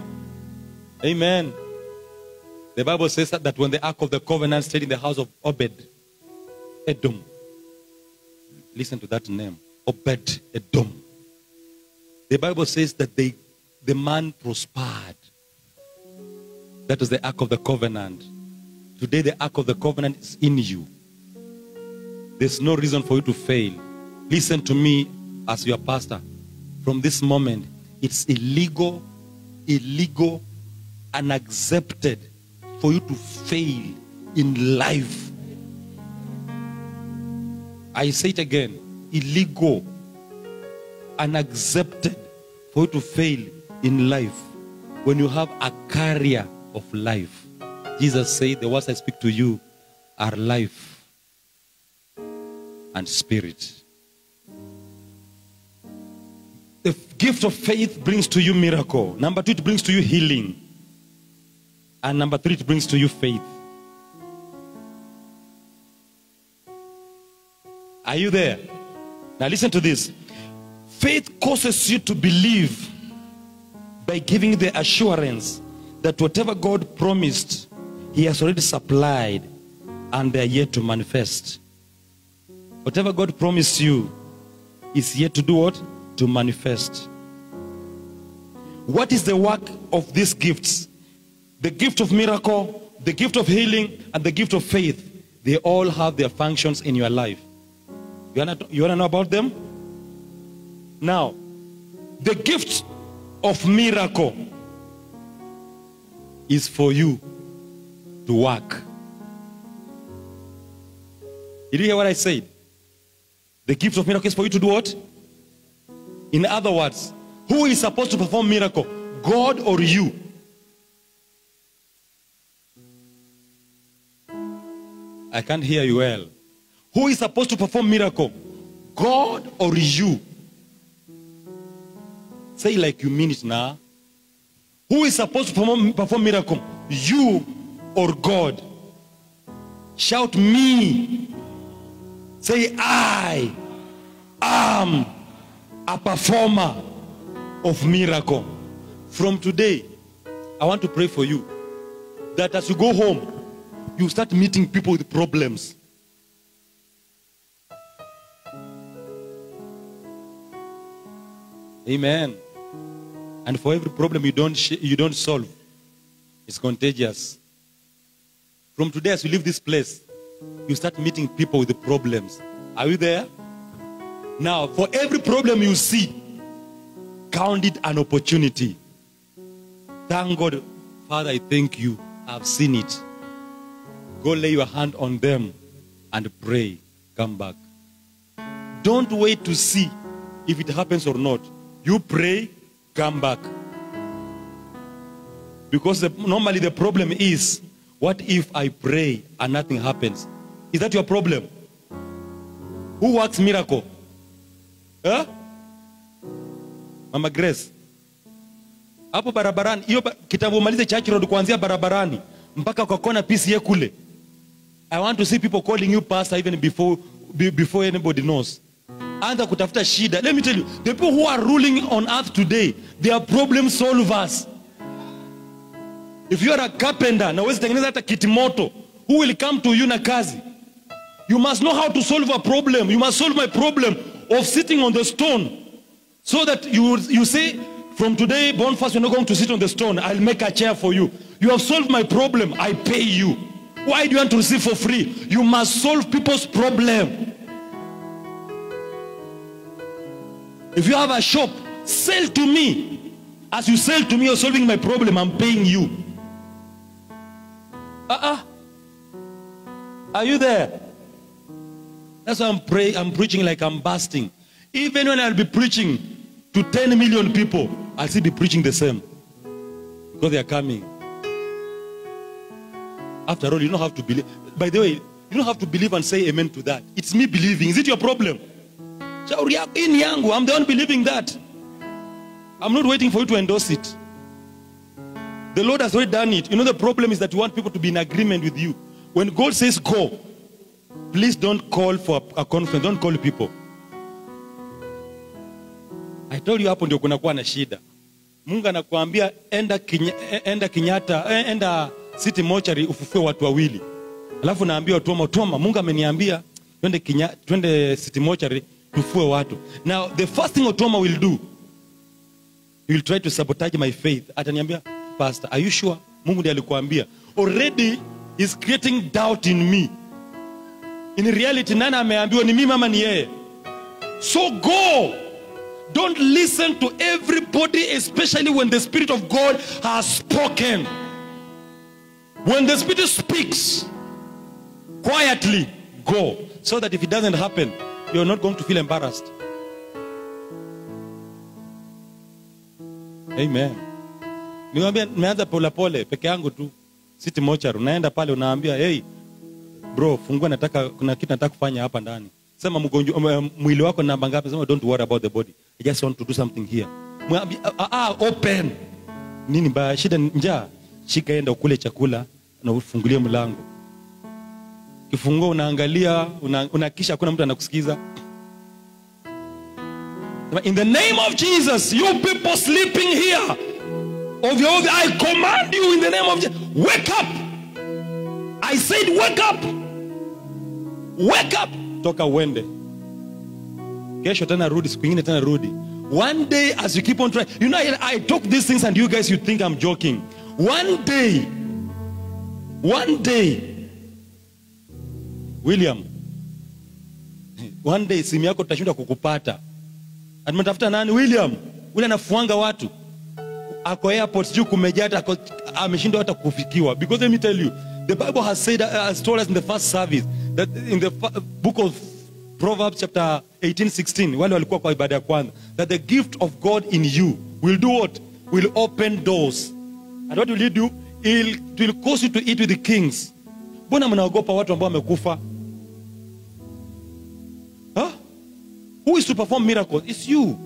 Amen. The Bible says that, that when the Ark of the Covenant stayed in the house of Obed, Edom, listen to that name, Obed Edom. The Bible says that they, the man prospered. That is the Ark of the Covenant. Today, the Ark of the Covenant is in you. There's no reason for you to fail. Listen to me as your pastor. From this moment, it's illegal, illegal, and accepted for you to fail in life. I say it again illegal, and accepted for you to fail in life when you have a carrier of life. Jesus said, The words I speak to you are life and spirit. The gift of faith brings to you miracle. Number two, it brings to you healing. And number three, it brings to you faith. Are you there? Now listen to this. Faith causes you to believe by giving the assurance that whatever God promised, He has already supplied and they are yet to manifest. Whatever God promised you is yet to do what? To manifest. What is the work of these gifts? The gift of miracle, the gift of healing, and the gift of faith. They all have their functions in your life. You wanna, you wanna know about them? Now, the gift of miracle is for you to work. Did you hear what I said? The gift of miracle is for you to do what? In other words, who is supposed to perform miracle? God or you? I can't hear you well. Who is supposed to perform miracle? God or you? Say like you mean it now. Who is supposed to perform, perform miracle? You or God? Shout me. Say I am a performer of miracle. From today, I want to pray for you that as you go home, you start meeting people with problems. Amen. And for every problem you don't you don't solve, it's contagious. From today, as you leave this place, you start meeting people with problems. Are you there? Now, for every problem you see, count it an opportunity. Thank God, Father, I thank you. I've seen it. Go lay your hand on them and pray. Come back. Don't wait to see if it happens or not. You pray, come back. Because the, normally the problem is what if I pray and nothing happens? Is that your problem? Who works miracle? Huh? Mama Grace. Hapo barabarani, hiyo ba- kitabu umalize church road kuanzia barabarani mpaka kwa kona PCA kule. I want to see people calling you pastor even before be- before anybody knows. Anza kutafuta shida. Let me tell you, the people who are ruling on earth today, they are problem solvers. If you are a carpenter na wewe tengeneza hata kiti moto, who will come to you na kazi? You must know how to solve a problem. You must solve my problem of sitting on the stone. So that you, you say, from today, Boniface, you're not going to sit on the stone. I'll make a chair for you. You have solved my problem. I pay you. Why do you want to receive for free? You must solve people's problem. If you have a shop, sell to me. As you sell to me, you're solving my problem. I'm paying you. Uh-uh. Are you there? That's why I'm I'm preaching like I'm fasting. Even when I'll be preaching to 10 million people, I'll still be preaching the same. Because they are coming. After all, you don't have to believe. By the way, you don't have to believe and say amen to that. It's me believing. Is it your problem? Shauri yako, yangu. I'm the one believing that. I'm not waiting for you to endorse it. The Lord has already done it. You know, the problem is that you want people to be in agreement with you. When God says go, please don't call for a, conference. Don't call people. I told you hapo ndio kunakuwa na shida. Mungu anakuambia enda, kinya, enda Kenyatta, eh, enda city mochari ufufue watu wawili alafu naambiwa toma toma mungu ameniambia twende kinya twende city mochari tufue watu now the first thing otoma will do he will try to sabotage my faith ataniambia pastor are you sure mungu ndiye alikuambia already is creating doubt in me in reality nani ameambiwa ni mimi ama ni yeye? So go! Don't listen to everybody especially when the spirit of god has spoken. When the spirit speaks quietly go. So that if it doesn't happen you're not going to feel embarrassed. Amen. Niwaambia nimeanza polepole peke yangu tu. City mochar unaenda pale unaambia hey bro fungua nataka kuna kitu nataka kufanya hapa ndani. Sema mgonjwa um, mwili wako na namba ngapi? Sema don't worry about the body. I just want to do something here. Mwambie, ah, ah, open. Nini mbaya? Shida njaa. Shika enda ukule chakula na ufungulie mlango. Kifungua unaangalia una- unahakikisha hakuna mtu anakusikiza. In the name of jesus you people sleeping here. Of your i command you in the name of jesus wake up. I said wake up wake up! Toka uende. Kesho tena rudi siku ingine tena rudi. One day as you keep on trying you know I, I talk these things and you guys you think i'm joking. One day one day william one day simu yako tutashindwa kukupata. Atumetafuta nani? William ule anafuanga watu. Ako airport sijui kumejaa hata ameshindwa hata kufikiwa. Because let me tell you the bible has said uh, has told us in the first service that in the book of proverbs chapter 18 16 wale walikuwa kwa ibada ya kwanza that the gift of god in you will do what will open doors and what will it do it will cause you to eat with the kings mbona mnaogopa watu ambao wamekufa huh? who is to perform miracles it's you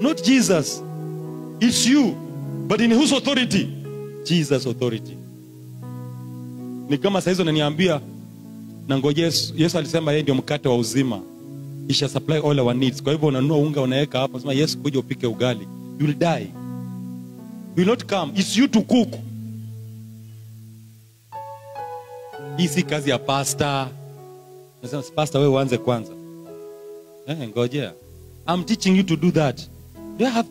not jesus It's you. But in whose authority? Jesus authority. Ni kama saa hizo naniambia na ngoja Yesu, Yesu alisema yeye ndio mkate wa uzima. He shall supply all our needs. Kwa hivyo unanunua unga unaweka hapo sema Yesu kuja upike ugali. You will die. You will not come. It's you to cook. Hii si kazi ya pasta. Nasema pasta, wewe uanze kwanza. Eh, ngojea. I'm teaching you to do that. Do you have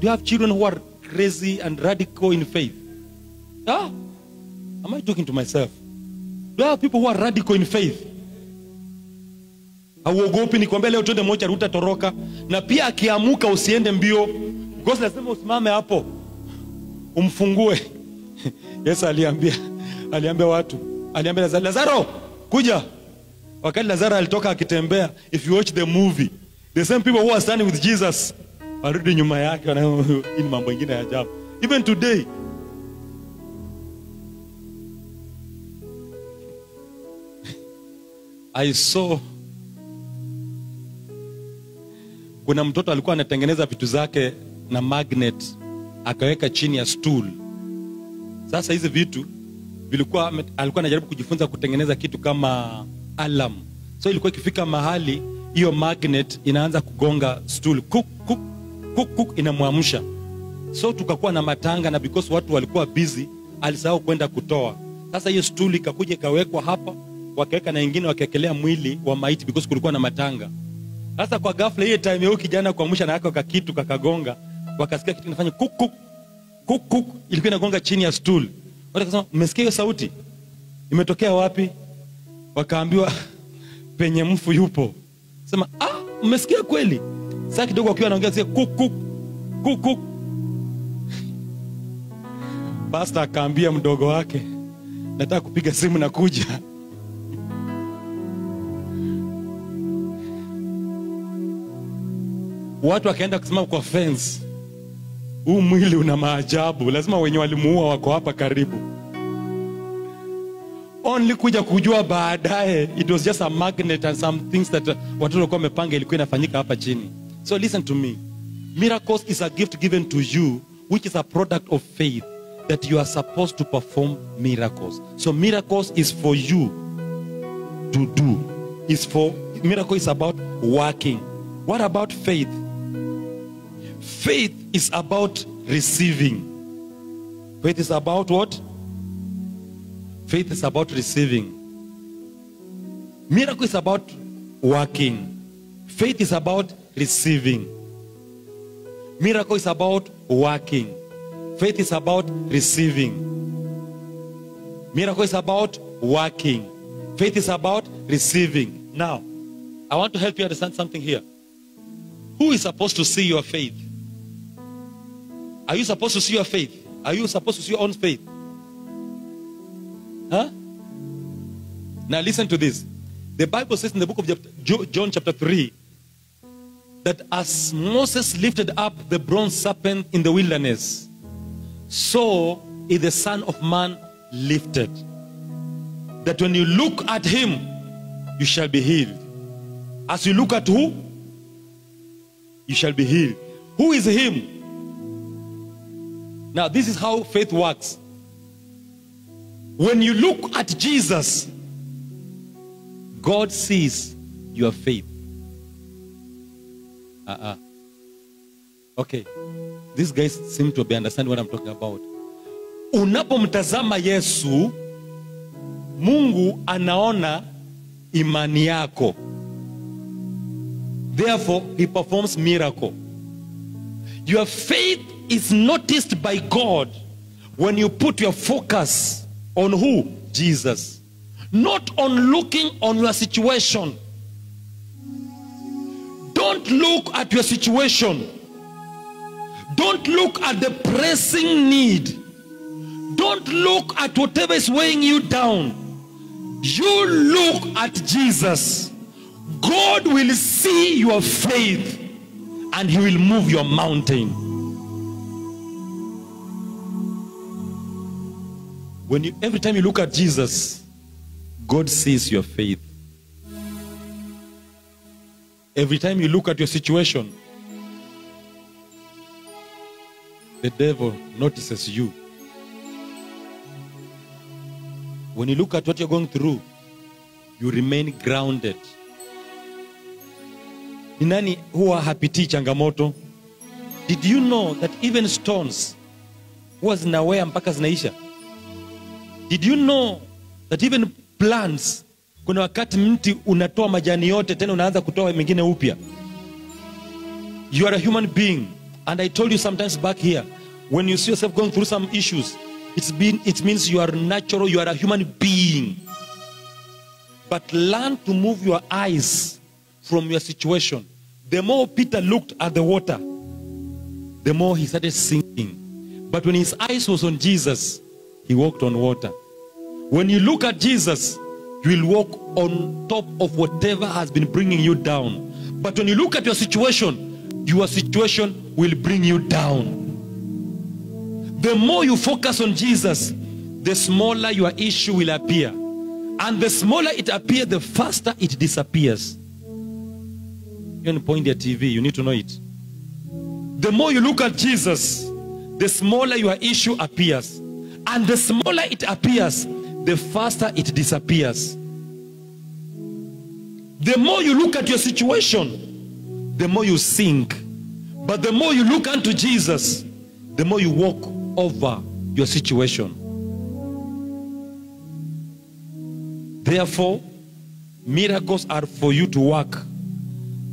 do you have children who are crazy and radical in faith? Ah? Am I talking to myself? Do are people who are radical in faith? Hauogopi nikwambia leo twende moja utatoroka na pia akiamuka usiende mbio because lazima usimame hapo umfungue. <laughs> Yesu aliambia aliambia watu aliambia Lazaro, Lazaro kuja. Wakati Lazaro alitoka akitembea, if you watch the movie, the same people who are standing with Jesus warudi nyuma yake, wana mambo ingine ya ajabu. Even today I saw kuna mtoto alikuwa anatengeneza vitu zake na magnet akaweka chini ya stool. Sasa hizi vitu vilikuwa alikuwa anajaribu kujifunza kutengeneza kitu kama alarm. So ilikuwa ikifika mahali hiyo magnet inaanza kugonga stool kuk kuk kuk kuk inamwamsha. So tukakuwa na matanga na because watu walikuwa busy alisahau kwenda kutoa. Sasa hiyo stool ikakuja ikawekwa hapa, wakaweka na wengine wakaekelea mwili wa maiti because kulikuwa na matanga. Sasa kwa ghafla hiyo time yao kijana kuamsha na yako kakitu kakagonga, wakasikia kitu kinafanya kuk kuk kuk kuk, ilikuwa inagonga chini ya stool. Watu wakasema, mmesikia hiyo sauti? Imetokea wapi? Wakaambiwa <laughs> penye mfu yupo. Sema, ah, mmesikia kweli? Sasa kidogo wakiwa anaongea sasa kuk kuk kuk kuk. Akaambia mdogo wake, nataka kupiga simu na kuja. Watu wakaenda kusimama kwa fence. Huu mwili una maajabu, lazima wenye walimuua wako hapa karibu. Only kuja kujua baadaye, it was just a magnet and some things that watoto walikuwa wamepanga ilikuwa inafanyika hapa chini. So listen to me. Miracles is a gift given to you which is a product of faith that you are supposed to perform miracles. So miracles is for you to do. Is for miracle is about working. What about faith? Faith is about receiving. Faith is about what? Faith is about receiving. Miracle is about working. Faith is about receiving. Miracle is about working. Faith is about receiving. Miracle is about working. Faith is about receiving. Now, I want to help you understand something here. Who is supposed to see your faith? Are you supposed to see your faith? Are you supposed to see your own faith? Huh? Now listen to this. The Bible says in the book of John chapter 3 that as Moses lifted up the bronze serpent in the wilderness, so is the Son of Man lifted. That when you look at him, you shall be healed. As you look at who? You shall be healed. Who is him? Now, this is how faith works. When you look at Jesus, God sees your faith. Uh-uh. Okay. These guys seem to be understanding what I'm talking about. Unapomtazama Yesu, Mungu anaona imani yako. Therefore, he performs miracle. Your faith is noticed by God when you put your focus on who? Jesus. Not on looking on your situation. Don't look at your situation. Don't look at the pressing need. Don't look at whatever is weighing you down. You look at Jesus. God will see your faith and he will move your mountain. When you every time you look at Jesus, God sees your faith. Every time you look at your situation, the devil notices you. When you look at what you're going through, you remain grounded. Ni nani huwa hapitii changamoto? Did you know that even stones huwa zinawea mpaka zinaisha? Did you know that even plants kuna wakati mti unatoa majani yote tena unaanza kutoa mengine upya? You are a human being and I told you sometimes back here when you see yourself going through some issues it's been it means you are natural you are a human being but learn to move your eyes from your situation. The more Peter looked at the water, the more he started sinking. But when his eyes was on Jesus, he walked on water. When you look at Jesus, you will walk on top of whatever has been bringing you down. But when you look at your situation, your situation will bring you down. The more you focus on Jesus, the smaller your issue will appear. And the smaller it appears, the faster it disappears. You can point your TV, you need to know it. The more you look at Jesus, the smaller your issue appears. And the smaller it appears, the faster it disappears. The more you look at your situation, the more you sink. But the more you look unto Jesus, the more you walk over your situation. Therefore, miracles are for you to work,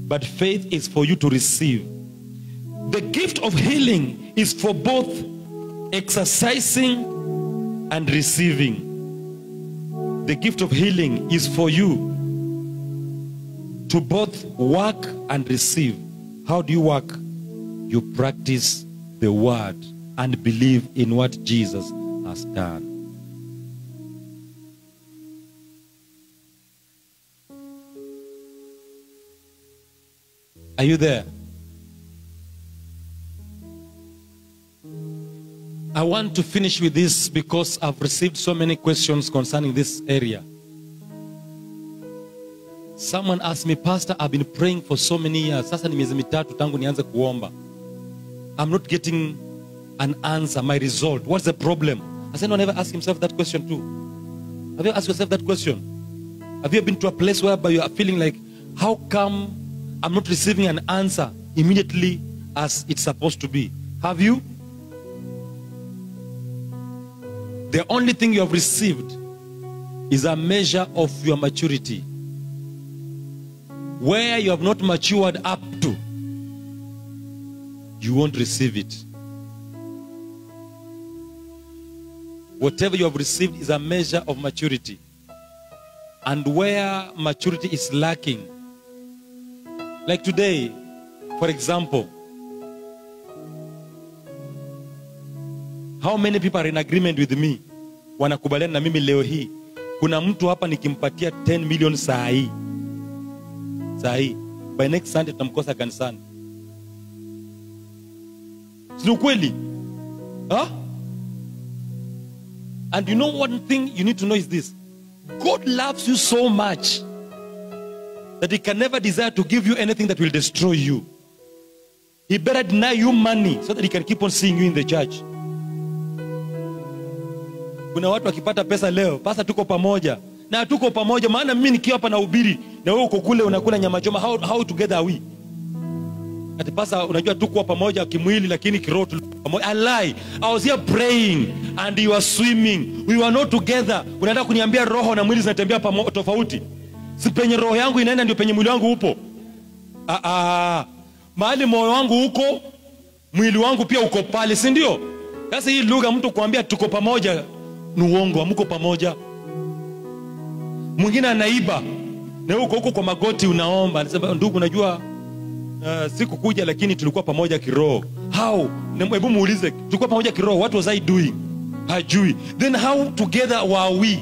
but faith is for you to receive. The gift of healing is for both exercising and receiving. The gift of healing is for you to both work and receive. How do you work? You practice the word and believe in what Jesus has done. Are you there? I want to finish with this because I've received so many questions concerning this area. Someone asked me, Pastor, I've been praying for so many years. I'm not getting an answer, my result. What's the problem? Has anyone ever asked himself that question too? Have you asked yourself that question? Have you been to a place whereby you are feeling like, how come I'm not receiving an answer immediately as it's supposed to be? Have you? The only thing you have received is a measure of your maturity. Where you have not matured up to, you won't receive it. Whatever you have received is a measure of maturity. And where maturity is lacking, like today, for example, how many people are in agreement with me? Wanakubaliana na mimi leo hii. Kuna mtu hapa nikimpatia 10 million saa hii. Saa hii. By next sunday tunamkosa kanisani. Si ukweli? Huh? and you know one thing you need to know is this. God loves you so much that he can never desire to give you anything that will destroy you. He better deny you money so that he can keep on seeing you in the church kuna watu wakipata pesa leo pasa tuko pamoja. Na tuko pamoja maana mimi nikiwa hapa nahubiri na wewe uko kule unakula nyama choma how, how together are we? Ati pasa unajua tuko pamoja kimwili lakini kiroho pamoja. I lie. I was here praying and you are swimming. We were not together. Unaenda kuniambia roho na mwili zinatembea pamoja tofauti? Si penye roho yangu inaenda ndio penye mwili wangu upo? Ah, ah. mahali moyo wangu uko mwili wangu pia uko pale si ndio? Sasa hii lugha mtu kuambia tuko pamoja ni uongo hamko pamoja. Mwingine anaiba na huko uko huko kwa magoti unaomba anasema ndugu najua uh, sikukuja lakini tulikuwa pamoja kiroho. How? Hebu muulize tulikuwa pamoja kiroho? What was i doing? Hajui. Then how together were we?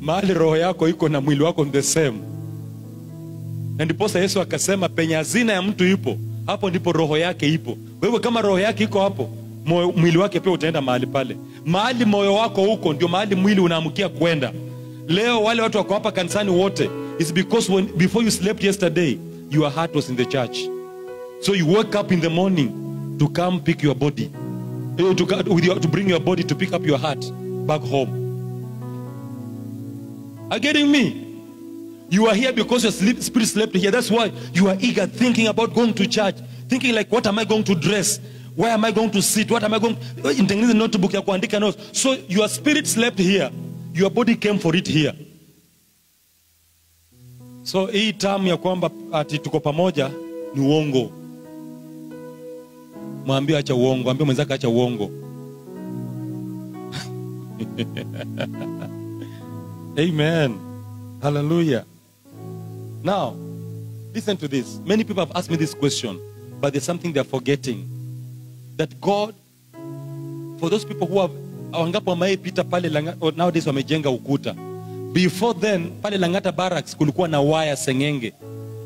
Mahali roho yako iko na mwili wako the same. Na ndiposa yesu akasema penye hazina ya mtu ipo hapo ndipo roho yake ipo hivyo kama roho yake iko hapo moyo, mwili wake pia utaenda mahali pale. Mahali moyo wako huko ndio mahali mwili unaamkia kwenda leo wale watu wako hapa kanisani wote is because when, before you slept yesterday your heart was in the church. So you wake up in the morning to come pick your body. Eh, to, with your, to bring your body to pick up your heart back home. Are getting me? You are here because your sleep, spirit slept here. That's why you are eager, thinking about going to church, thinking like, what am I going to dress? Where am I going to sit? What am I going? Intengeneze notebook ya kuandika notes. So your spirit slept here, your body came for it here. So hii term ya kwamba ati tuko pamoja ni uongo. Mwambie acha uongo, ambie mwenzake acha uongo. <laughs> Amen. Hallelujah. Now, listen to this. Many people have asked me this question, but there's something they're forgetting. That God, for those people who have wangapo wameipita pale nowadays wamejenga ukuta. Before then, pale Langata Barracks kulikuwa na waya sengenge.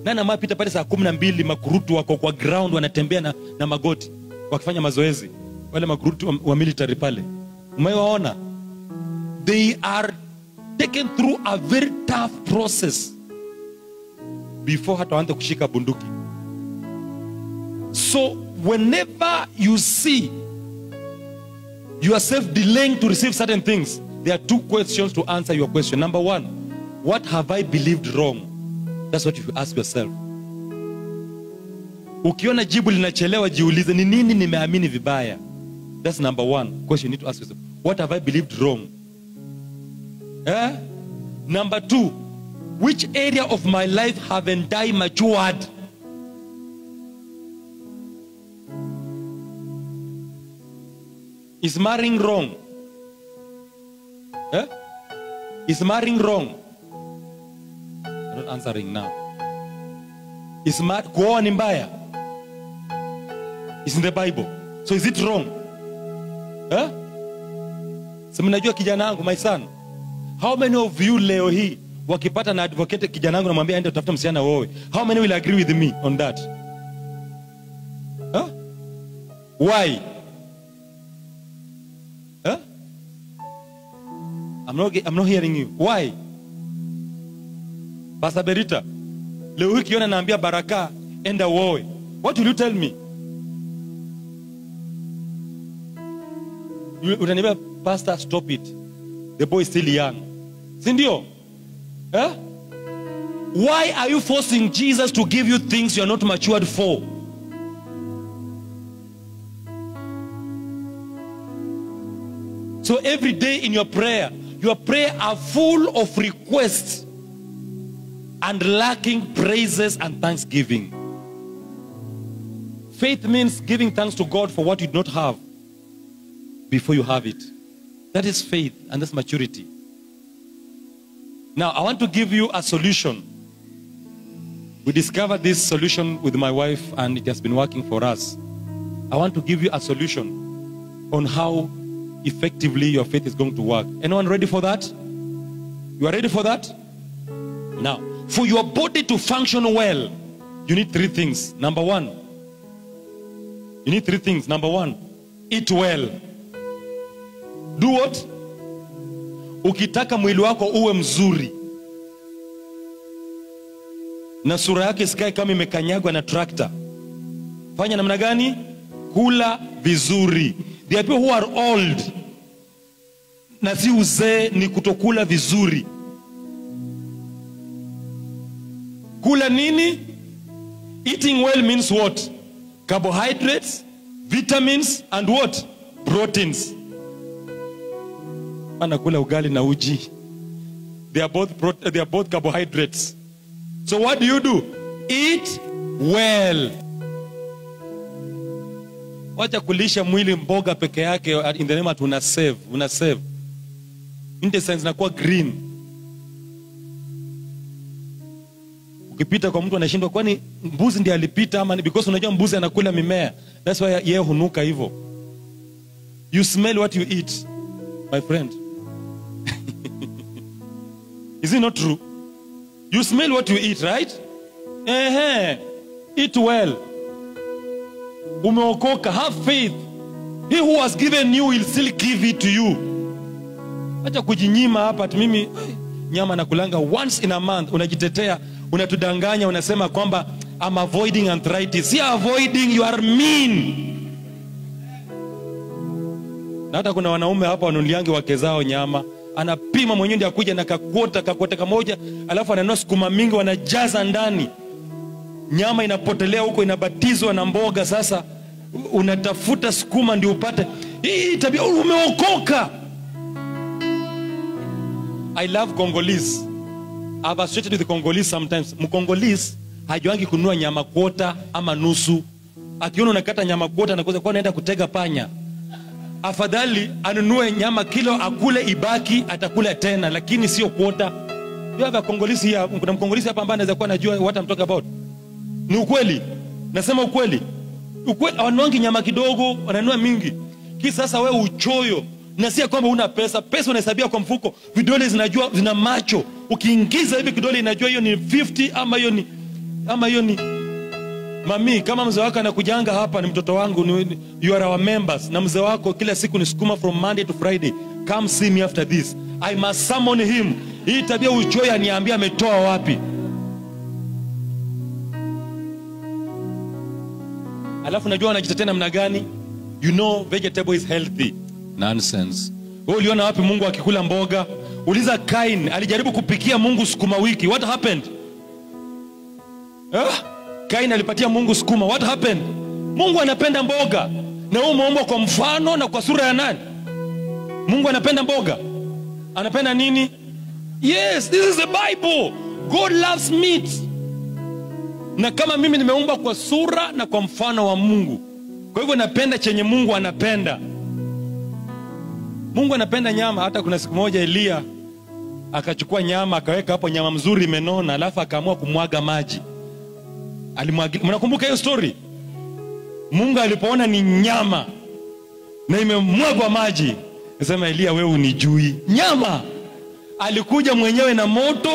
Nani amepita pale saa kumi na mbili makurutu wako kwa ground wanatembea na, na magoti wakifanya mazoezi. Wale makurutu wa, wa military pale. Umewaona? They are taken through a very tough process before hata waanze kushika bunduki so whenever you see yourself delaying to receive certain things there are two questions to answer your question. Number one what have i believed wrong? That's what you ask yourself. Ukiona jibu linachelewa jiulize ni nini nimeamini vibaya? That's number one question you need to ask yourself. What have i believed wrong? Eh? number two which area of my life haven't I matured? Is marrying wrong? Eh? Is marrying wrong? I'm not answering now. Is mar- kuoa ni mbaya? Is in the Bible. So is it wrong? Eh? So mnajua kijana wangu my son. How many of you leo hii wakipata na advocate kijana wangu namwambia aende utafuta msichana wowe how many will agree with me on that huh? why not, I'm not hearing you why Pastor Berita leo hii kiona naambia baraka enda uoe. what will you tell me utaniambia pastor stop it the boy is still young si ndio Eh? Why are you forcing Jesus to give you things you are not matured for? So every day in your prayer, your prayer are full of requests and lacking praises and thanksgiving. Faith means giving thanks to God for what you do not have before you have it. That is faith and that's maturity. Now, I want to give you a solution. We discovered this solution with my wife, and it has been working for us. I want to give you a solution on how effectively your faith is going to work. Anyone ready for that? You are ready for that? Now, for your body to function well, you need three things. Number one, you need three things. Number one, eat well. Do what? Ukitaka mwili wako uwe mzuri na sura yake isikae kama imekanyagwa na trakta, fanya namna gani? Kula vizuri. There are people who are old, na si uzee, ni kutokula vizuri. Kula nini? Eating well means what? Carbohydrates, vitamins and what? Proteins. Anakula ugali na uji. They are both pro- they are both carbohydrates. So what do you do? Eat well. Wacha kulisha mwili mboga peke yake in the name ati una save, una save. Intestines zinakuwa green. Ukipita kwa mtu anashindwa kwani mbuzi ndiye alipita ama because unajua mbuzi anakula mimea. That's why yeye hunuka hivyo. You smell what you eat, my friend. <laughs> Is it not true? You smell what you eat, right? Ehe. Eat well. Umeokoka, have faith. He who has given you will still give it to you. Acha kujinyima hapa ati mimi "Ai, nyama nakulanga once in a month. Unajitetea, unatudanganya, unasema kwamba I'm avoiding arthritis. Are avoiding, you are mean. Na hata kuna wanaume hapa wanuliange wake zao nyama, anapima mwenyewe ndio akuja na kakuota kakuota kamoja, alafu ananua sukuma mingi wanajaza ndani, nyama inapotelea huko, inabatizwa na mboga. Sasa unatafuta sukuma ndio upate hii tabia. Umeokoka. I love Congolese. I've associated with Congolese sometimes. Mkongolese hajuangi kununua nyama kwota ama nusu. Akiona unakata nyama kwota anakuza kwa naenda kutega panya afadhali anunue nyama kilo akule ibaki atakula tena lakini sio kuota you have a Congolese here kuna mkongolese hapa ambaye anaweza kuwa anajua what I'm talking about ni ukweli. Nasema ukweli. Ukweli wanangi nyama kidogo wananua mingi. Kii sasa wewe uchoyo. Na si kwamba una pesa. Pesa unahesabia kwa mfuko. Vidole zinajua zina macho. Ukiingiza hivi kidole inajua hiyo ni 50 ama hiyo ni ama hiyo ni mami. Kama mzee wako anakujanga hapa ni mtoto wangu ni, you are our members. Na mzee wako kila siku ni sukuma from monday to friday. Come see me after this. I must summon him. Hii tabia uchoyo aniambia ametoa wapi alafu najua wanajitetea namna gani? You know vegetable is healthy. Nonsense. Wewe uliona wapi mungu akikula mboga? Uliza kain alijaribu kupikia mungu sukuma wiki. What happened? Eh? kain alipatia mungu sukuma. What happened? Mungu anapenda mboga. Na wewe umeumbwa kwa mfano na kwa sura ya nani? Mungu anapenda mboga. Anapenda nini? Yes this is the bible. God loves meat na kama mimi nimeumba kwa sura na kwa mfano wa mungu kwa hivyo napenda chenye mungu anapenda. Mungu anapenda nyama. Hata kuna siku moja eliya akachukua nyama akaweka hapo nyama mzuri imenona alafu akaamua kumwaga maji. Alimwagi mnakumbuka hiyo story? Mungu alipoona ni nyama na imemwagwa maji sema eliya wewe unijui. Nyama! Alikuja mwenyewe na moto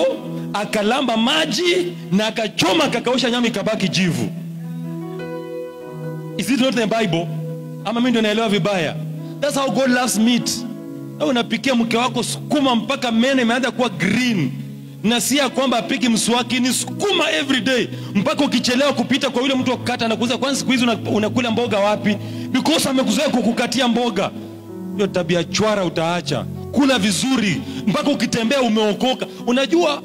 akalamba maji na akachoma akakausha nyama ikabaki jivu. Is it not the bible? Ama mi ndio naelewa vibaya? Thats how god loves meat. Au unapikia mke wako sukuma mpaka meno imeanza kuwa green. Na si ya kwamba apiki mswaki ni sukuma every day. Mpaka ukichelewa kupita kwa yule mtu wa kukata anakuuza kwani siku hizi unakula mboga wapi? Because amekuzoea kukukatia mboga. Hiyo tabia chwara utaacha. Kula vizuri. Mpaka ukitembea umeokoka. Unajua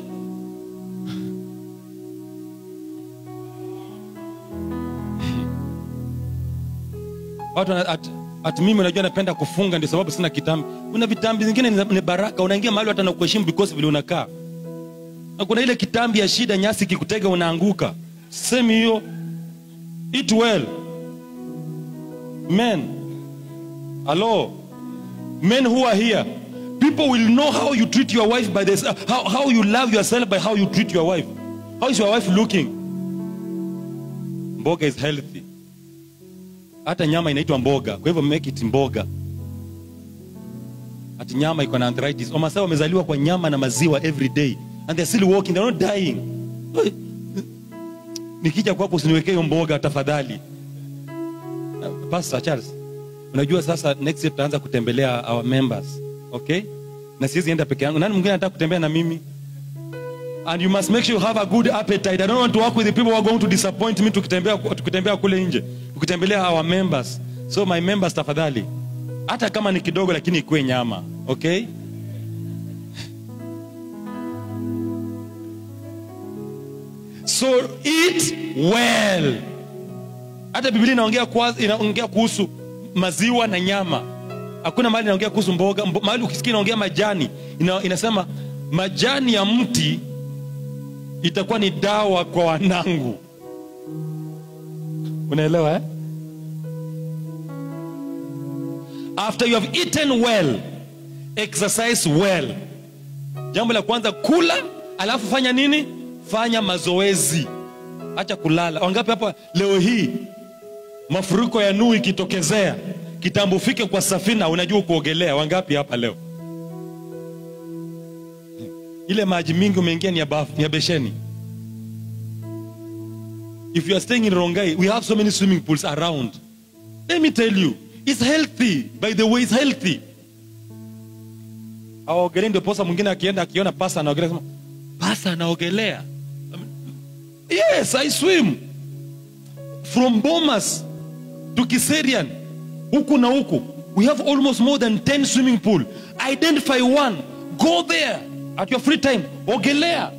watu at, at- mimi unajua napenda kufunga ndio sababu sina kitambi. Kuna vitambi zingine ni baraka unaingia mahali hata nakuheshimu because vile unakaa. Na kuna ile kitambi ya shida nyasi kikutega unaanguka. Semi hiyo eat well. Men hello. Men who are here people will know how you treat your wife by this how, how you love yourself by how you treat your wife. How is your wife looking? Mboga is healthy hata nyama inaitwa mboga. Kwa hivyo make it mboga. Ati nyama iko na arthritis. Wamasai wamezaliwa kwa nyama na maziwa every day. And they're still walking they're not dying. Nikija kwako usiniwekee hiyo mboga tafadhali. Pastor charles unajua sasa next year tutaanza kutembelea our members okay? Na siwezi enda peke yangu. Nani mwingine anataka kutembea na mimi? And you must make sure you have a good appetite. I don't want to work with the people who are going to disappoint me tukitembea tukitembea kule nje tukitembelea our members so my members tafadhali hata kama ni kidogo lakini ikuwe nyama okay? So eat well. Hata biblia inaongea inaongea kuhusu maziwa na nyama. Hakuna mahali inaongea kuhusu mboga mbo, mahali ukisikia inaongea majani ina, inasema majani ya mti itakuwa ni dawa kwa wanangu unaelewa eh? after you have eaten well exercise well. Jambo la kwanza kula alafu fanya nini? Fanya mazoezi. Hacha kulala. Wangapi hapa leo hii? Mafuriko ya nuu ikitokezea kitambo ufike kwa safina unajua kuogelea. Wangapi hapa leo? Ile maji mingi umeingia ni ya, bafu, ni ya besheni if you are staying in rongai we have so many swimming pools around. Let me tell you it's healthy. By the way it's healthy. Awaogelei ndio posa mwingine akienda akiona pasa anaogelea sema pasa anaogelea. Yes i swim. From bomas to kiserian huku na huku we have almost more than 10 swimming pool. Identify one. Go there at your free time. Ogelea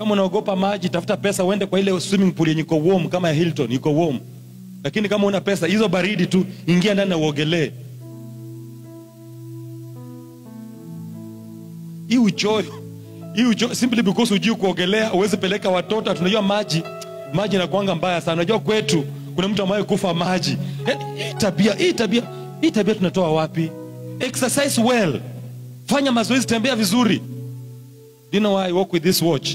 kama unaogopa maji tafuta pesa uende kwa ile swimming pool yenye iko warm kama ya hilton iko warm. Lakini kama una pesa hizo baridi tu ingia ndani na uogelee. Hii uchoyo hii uchoyo simply because ujui kuogelea uwezi peleka watoto tunajua maji maji inakuanga mbaya sana. Unajua kwetu kuna mtu ambaye kufa maji. Eh, hii tabia hii tabia hii tabia tunatoa wapi? Exercise well. Fanya mazoezi tembea vizuri. Do you know why I walk with this watch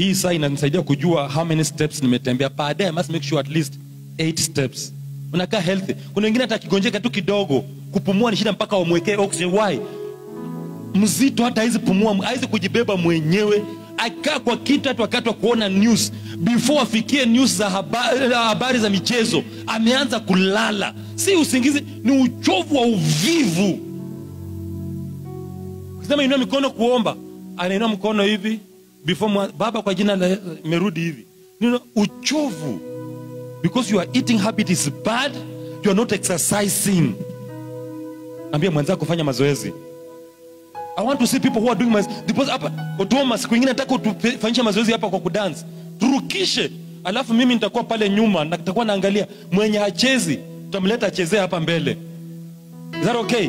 hii saa inanisaidia kujua how many steps nimetembea. Per I must make sure at least 8 steps. Unakaa healthy. Kuna wengine hata akigonjeka tu kidogo kupumua ni shida mpaka wamwekee oxygen. Why? Mzito hata hawezi pumua hawezi kujibeba mwenyewe. Akaa kwa kitu hata wakati wa kuona news before afikie news za habari, habari za michezo ameanza kulala. Si usingizi ni uchovu wa uvivu. Kisema inua mikono kuomba anainua mkono hivi before baba kwa jina la merudi hivi Nino, uchovu because your eating habit is bad you are not exercising ambia mwenzako fanya mazoezi I want to see people who are doing. Because hapa Otoma siku ingine nataka tufanyishe mazoezi hapa kwa kudance. Turukishe. Alafu mimi nitakuwa pale nyuma na nitakuwa naangalia mwenye hachezi tutamleta achezee hapa mbele. Is that okay?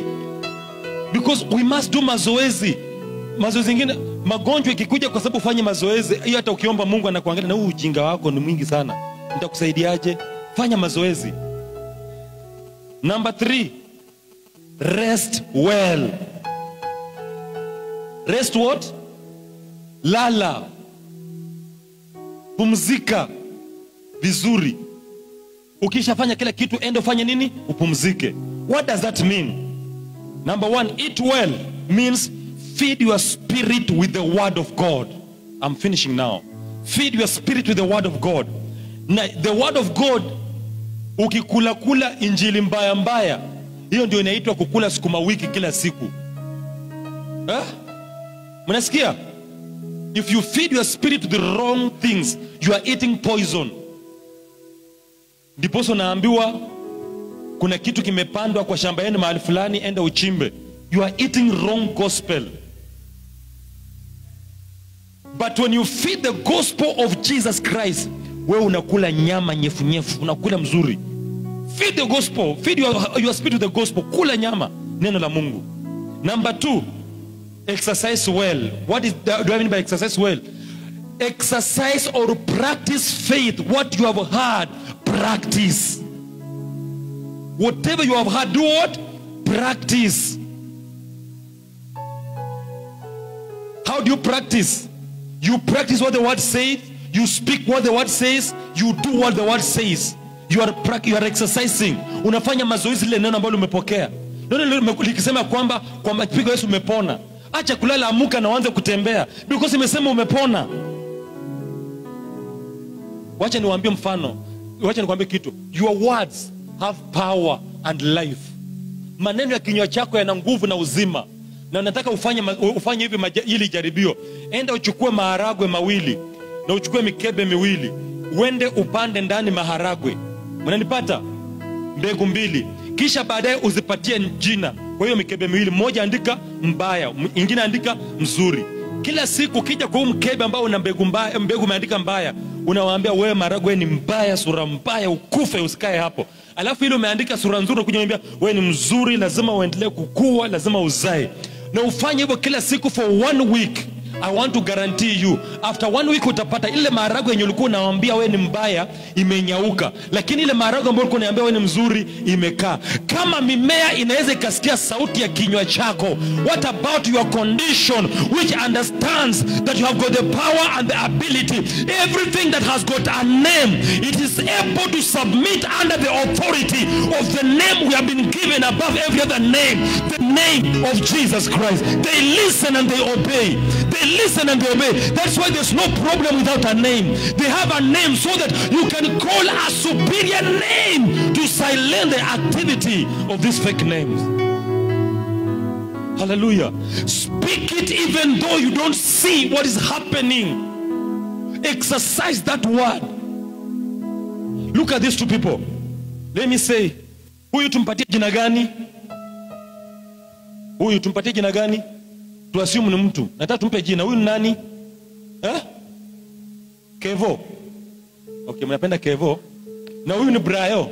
Because we must do mazoezi. Mazoezi zingine magonjwa ikikuja kwa sababu ufanye mazoezi, hiyo hata ukiomba Mungu anakuangalia na huu ujinga wako ni mwingi sana. Nitakusaidiaje? Fanya mazoezi. Number three, rest well. Rest what? Lala. Pumzika vizuri. Ukishafanya kila kitu, ende ufanye nini? Upumzike. What does that mean? Number one, eat well means feed your spirit with the word of God. I'm finishing now. Feed your spirit with the word of God. Na the word of God, ukikula kula injili mbaya mbaya, hiyo ndio inaitwa kukula sukuma wiki kila siku eh? mnasikia if you feed your spirit the wrong things you are eating poison ndiposo naambiwa kuna kitu kimepandwa kwa shamba yenu mahali fulani enda uchimbe you are eating wrong gospel but when you feed the gospel of jesus christ wewe unakula nyama nyefunyefu unakula mzuri. Feed the gospel feed your, your spirit with the gospel kula nyama neno la mungu. Number two exercise well. What is do i mean by exercise well? Exercise or practice faith what you have heard practice. Whatever you have heard do what? Practice. How do you practice you practice what the word says you speak what the word says you do what the word says. You are, you are exercising. Unafanya mazoezi lile neno ambalo umepokea. Neno likisema kwamba kwa mapigo yesu umepona. Acha kulala amuka na uanze kutembea. Because imesema umepona. Wacha niwaambie mfano. Wacha nikwambie kitu. Your words have power and life. Maneno ya kinywa chako yana nguvu na uzima na nataka ufanye, ufanye hivi ili jaribio. Enda uchukue maharagwe mawili na uchukue mikebe miwili. Uende upande ndani maharagwe. Mnanipata mbegu mbili. Kisha baadaye uzipatie jina kwa hiyo mikebe miwili. Mmoja andika mbaya ingine andika mzuri. Kila siku ukija kwa huu mkebe ambao una mbegu mbaya mbegu umeandika mbaya unawaambia wewe maragwe ni mbaya sura mbaya ukufe usikae hapo. Alafu ile umeandika sura nzuri unaambia wewe ni mzuri lazima uendelee kukua lazima uzae na ufanye hivyo kila siku for one week I want to guarantee you after one week utapata ile maharagwe yenye ulikuwa unaambia wewe ni mbaya imenyauka, lakini ile maharagwe ambayo ulikuwa unaambia wewe ni mzuri imekaa. Kama mimea inaweza ikasikia sauti ya kinywa chako, what about your condition which understands that you have got the power and the ability, everything that has got a name, it is able to submit under the authority of the name we have been given above every other name, the name of Jesus Christ. They listen and they obey. They listen and obey. That's why there's no problem without a name. They have a name so that you can call a superior name to silence the activity of these fake names. Hallelujah. Speak it even though you don't see what is happening. Exercise that word. Look at these two people. Let me say, huyu tumpatie jina gani? Huyu tumpatie jina gani? Tuasimu ni mtu. Nataka tumpe jina. Huyu ni nani? Eh? Kevo. Okay, mnapenda Kevo. Na huyu ni Brayo.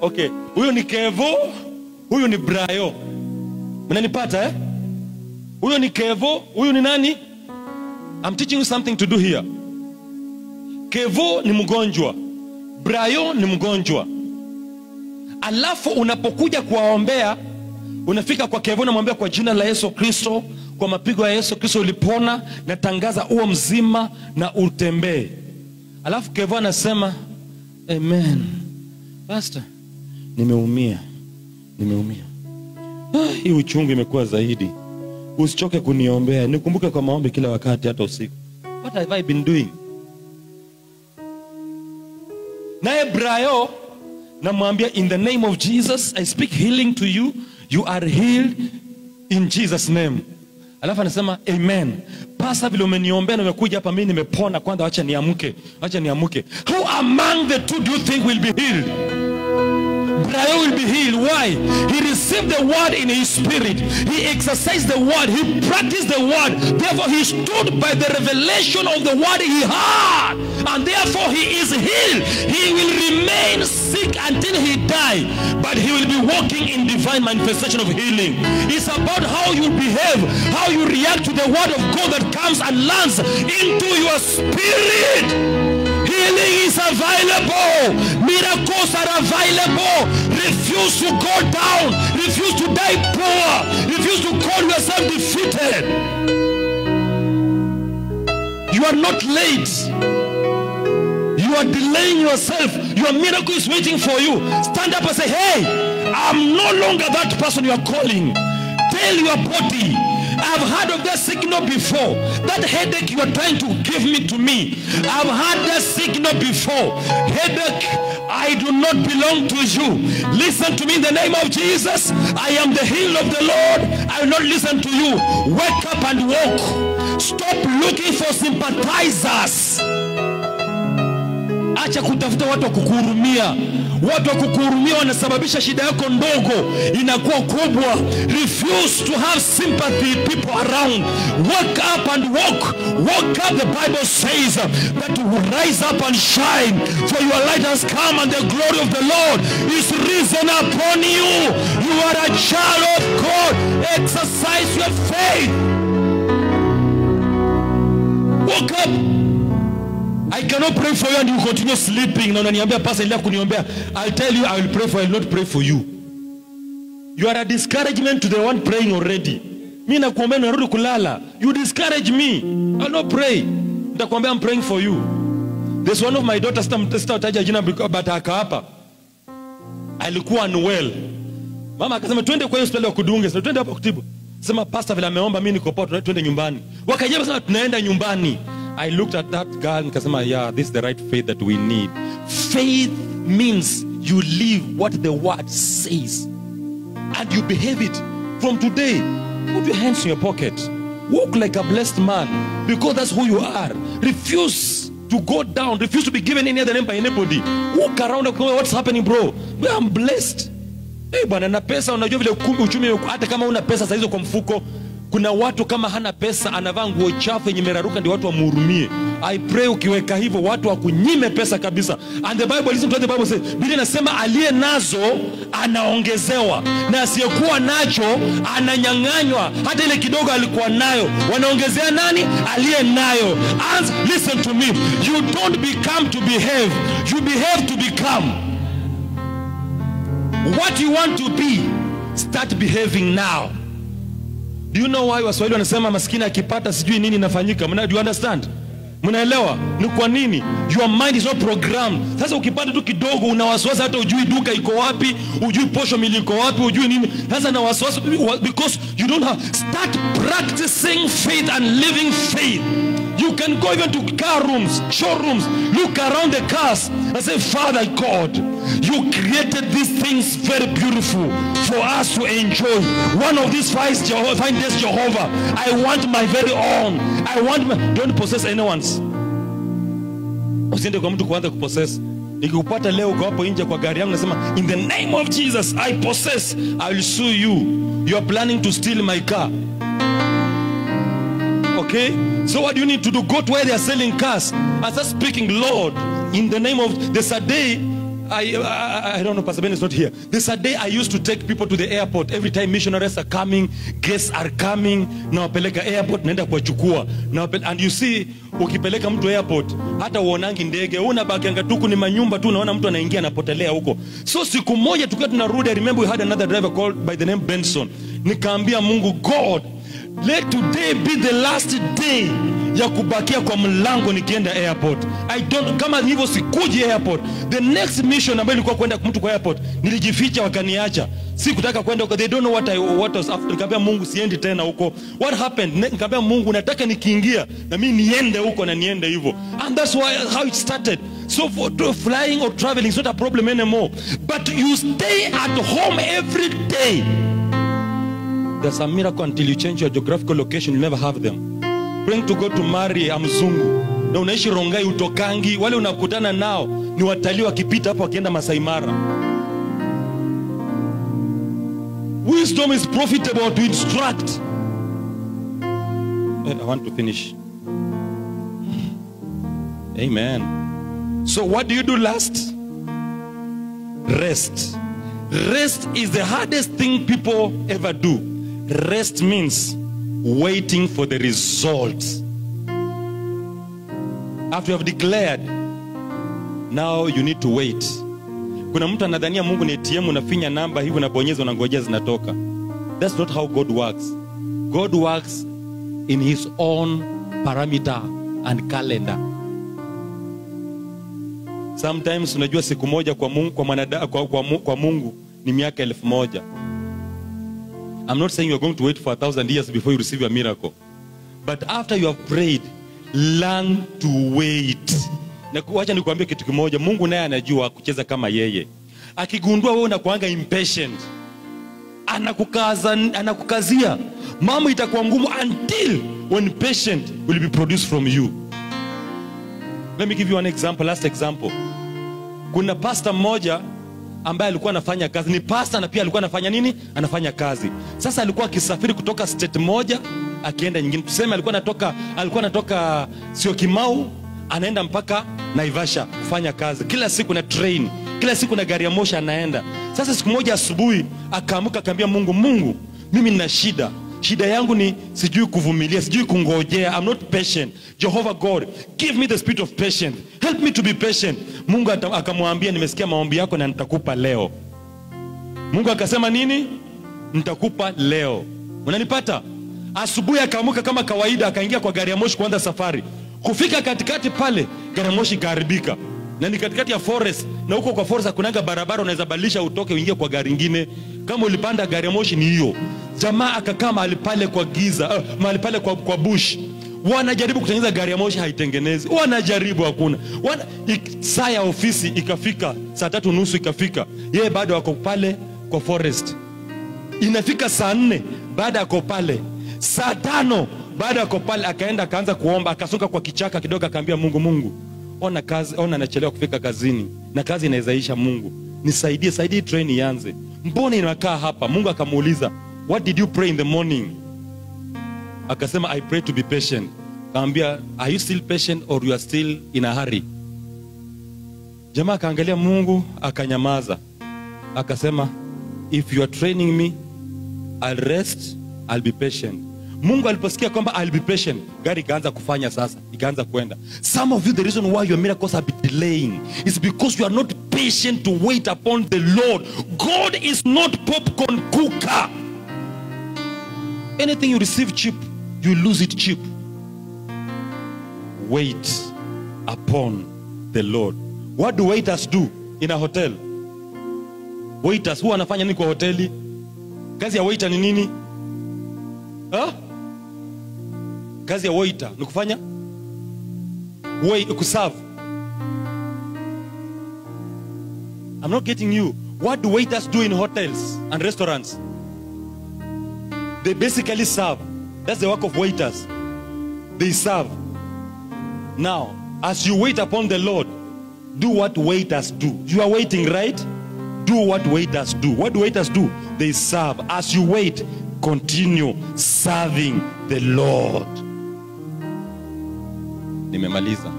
Okay, huyu ni Kevo, huyu ni Brayo. Mnanipata eh? Huyu ni Kevo, huyu ni nani? I'm teaching you something to do here. Kevo ni mgonjwa, Brayo ni mgonjwa. Alafu unapokuja kuwaombea, unafika kwa Kevo, unamwambia kwa jina la Yesu Kristo, kwa mapigo ya Yesu Kristo ulipona, natangaza uwe mzima na utembee. Alafu Kevo anasema amen, pastor, nimeumia, nimeumia. Ah, hii uchungu imekuwa zaidi. Usichoke kuniombea, nikumbuke kwa maombi kila wakati, hata usiku. What have I been doing? naye brayo namwambia in the name of jesus i speak healing to you you are healed in jesus name. Alafu anasema amen. Pasa vile umeniombea na umekuja hapa mimi nimepona. Kwanza wacha niamke wacha niamke who among the two do you think will be healed Brayo will be healed. Why? He received the word in his spirit. He exercised the word. He practiced the word. Therefore, he stood by the revelation of the word he heard. And therefore, he is healed. He will remain sick until he die. But he will be walking in divine manifestation of healing. It's about how you behave, how you react to the word of God that comes and lands into your spirit. Healing is available. Miracles are available. Refuse to go down. Refuse to die poor. Refuse to call yourself defeated. You are not late. You are delaying yourself. Your miracle is waiting for you. Stand up and say, Hey, I'm no longer that person you are calling. Tell your body, I've heard of that signal before. That headache you are trying to give me to me. I've had that signal before. Headache, I do not belong to you. Listen to me in the name of Jesus. I am the heel of the Lord. I will not listen to you. Wake up and walk. Stop looking for sympathizers. Acha kutafuta watu wa kukuhurumia. Watu wa kukuhurumia wanasababisha shida yako ndogo. Inakuwa kubwa. Refuse to have sympathy people around. Wake up and walk. Walk up the bible says that you rise up and shine. For your light has come and the glory of the lord is risen upon you. You are a child of god. Exercise your faith. Walk up I cannot pray for you and you continue sleeping. Na unaniambia pastor endelea kuniombea. I'll tell you I will pray for you, I will not pray for you. You are a discouragement to the one praying already. Mi nakuombea narudi kulala. You discourage me. I'll not pray. Nitakwambia I'm praying for you. There's one of my daughters sita- sitataja jina but akaapa. Alikuwa unwell. Mama akasema twende kwa hospitali ya kudunge, twende hapo kutibu. Sema pastor vile ameomba mimi niko poa, twende nyumbani. Wakajibu sana tunaenda nyumbani. I looked at that girl nikasema yeah, this is the right faith that we need. Faith means you live what the word says and you behave it from today. Put your hands in your pocket. Walk like a blessed man because that's who you are. Refuse to go down. Refuse to be given any other name by anybody. Walk around and go, what's happening bro? I'm blessed. Hey, bwana na pesa unajua vile uchumi hata kama una pesa saa hizo kwa mfuko kuna watu kama hana pesa anavaa nguo chafu yenye meraruka ndio watu wamhurumie. I pray ukiweka hivyo watu wakunyime pesa kabisa. And the bible listen to the bible says. Biblia inasema aliye nazo anaongezewa. Na asiyekuwa nacho ananyang'anywa. Hata ile kidogo alikuwa nayo. Wanaongezea nani? Aliye nayo. As, listen to me. You don't become to behave. You behave to become. What you want to be start behaving now do you know why waswahili wanasema maskini akipata sijui nini inafanyika? Mna, do you understand? Mnaelewa? Ni kwa nini? Your mind is not programmed. Sasa ukipata tu kidogo una wasiwasi hata ujui duka iko wapi ujui posho mili iko wapi ujui nini. Sasa na wasiwasi because you don't have start practicing faith and living faith you can go even to car rooms showrooms look around the cars and say father god you created these things very beautiful for us to enjoy. One of these five, Jeho- five days jehovah i want my very own. I want my, don't possess anyone's. Usiende kwa mtu kuanza kupossess. Nikikupata leo uko nje kwa gari yangu nasema in the name of jesus i possess. I will sue you. You are planning to steal my car Okay? So what do you need to do? Go to where they are selling cars I start speaking, Lord, in the name of there's a day. I, I, I don't know, Pastor Ben is not here. There's a day I used to take people to the airport. Every time missionaries are coming, guests are coming, nawapeleka airport, naenda kuwachukua. chukua. And you see, ukipeleka mtu airport, hata uonangi ndege, una bakianga tuku ni manyumba tu, unaona mtu anaingia anapotelea huko. So siku moja tukiwa tunarudi, I remember we had another driver called by the name Benson. Nikaambia Mungu, God, let today be the last day ya kubakia kwa mlango nikienda airport. I don't kama hivyo sikuji airport. The next mission ambayo ilikuwa kwenda mtu kwa airport nilijificha wakaniacha. Si kutaka kwenda huko. They don't know what I, what was after. Nikamwambia Mungu siendi tena huko. What happened? Ne- nikamwambia Mungu nataka nikiingia na mimi niende huko na niende hivyo. And that's why how it started. So for flying or traveling is not a problem anymore. But you stay at home every day There's a miracle until you change your geographical location, you never have them. Praying to God to marry a mzungu na unaishi Rongai utokangi, wale unakutana nao ni watalii wakipita hapo wakienda Masai Mara. Wisdom is profitable to instruct. Eh, I want to finish. Amen. So what do you do last? Rest. Rest is the hardest thing people ever do. Rest means waiting for the result. After you have declared, now you need to wait. Kuna mtu anadhania Mungu ni ATM, unafinya namba hivi, unabonyeza, unangojea zinatoka. That's not how God works. God works in his own parameter and calendar. Sometimes unajua siku moja kwa Mungu, kwa, manada, kwa, kwa, kwa Mungu ni miaka elfu moja. I'm not saying you're going to wait for a thousand years before you receive your miracle. But after you have prayed, learn to wait. Na kuwacha nikuambie kitu kimoja, Mungu naye anajua kucheza kama yeye. Akigundua wewe unakuanga impatient, anakukaza, anakukazia mambo itakuwa ngumu until when patient will be produced from you. Let me give you an example, last example. kuna pastor mmoja ambaye alikuwa anafanya kazi. Ni pasta na pia alikuwa anafanya nini? Anafanya kazi. Sasa alikuwa akisafiri kutoka state moja akienda nyingine. Tuseme alikuwa anatoka alikuwa anatoka sio kimau anaenda mpaka naivasha kufanya kazi. Kila siku na train kila siku na gari ya moshi anaenda. Sasa siku moja asubuhi akaamka akaambia mungu mungu mimi nina shida shida yangu ni sijui kuvumilia sijui kungojea. I'm not patient. Jehovah god give me the spirit of patience. Help me to be patient. Mungu akamwambia nimesikia maombi yako na nitakupa leo. Mungu akasema nini? Nitakupa leo. Unanipata? Asubuhi akaamuka kama kawaida akaingia kwa gari ya moshi kuanza safari. Kufika katikati pale gari ya moshi ikaharibika na ni katikati ya forest. Na huko kwa forest hakunaga barabara unaweza badilisha utoke uingie kwa gari ingine. Kama ulipanda gari ya moshi ni hiyo. Jamaa akakaa mahali pale kwa giza uh, mahali pale kwa, kwa bush. Wanajaribu kutengeneza gari ya moshi haitengenezi. Wanajaribu hakuna. Wana, ik, saa ya ofisi ikafika saa tatu nusu ikafika. Yeye bado ako pale kwa forest. Inafika saa nne baada ya pale. Saa tano baada ya pale. Akaenda akaanza kuomba. Akasuka kwa kichaka kidogo akaambia mungu mungu ona kazi ona anachelewa kufika kazini na kazi inawezaisha mungu. Nisaidie saidie train ianze. Mbona inakaa hapa? Mungu akamuuliza what did you pray in the morning? Akasema i pray to be patient. Kaambia are you still patient or you are still in a hurry? Jamaa akaangalia mungu akanyamaza. Akasema if you are training me I'll rest I'll be patient mungu aliposikia kwamba I'll be patient gari ikaanza kufanya sasa ikaanza kwenda. Some of you the reason why your miracles been delaying is because you are not patient to wait upon the lord. God is not popcorn cooker. Anything you receive cheap you lose it cheap. Wait upon the lord. What do waiters do in a hotel? Waiters huwa anafanya nini kwa hoteli? Kazi ya waiter ni nini? Ha? Kazi ya waiter ni kufanya Wait, kuserve. I'm not getting you. What do waiters do in hotels and restaurants? They basically serve. That's the work of waiters. They serve. Now as you wait upon the lord do what waiters do. You are waiting right? Do what waiters do. What do waiters do? They serve. As you wait continue serving the lord nimemaliza.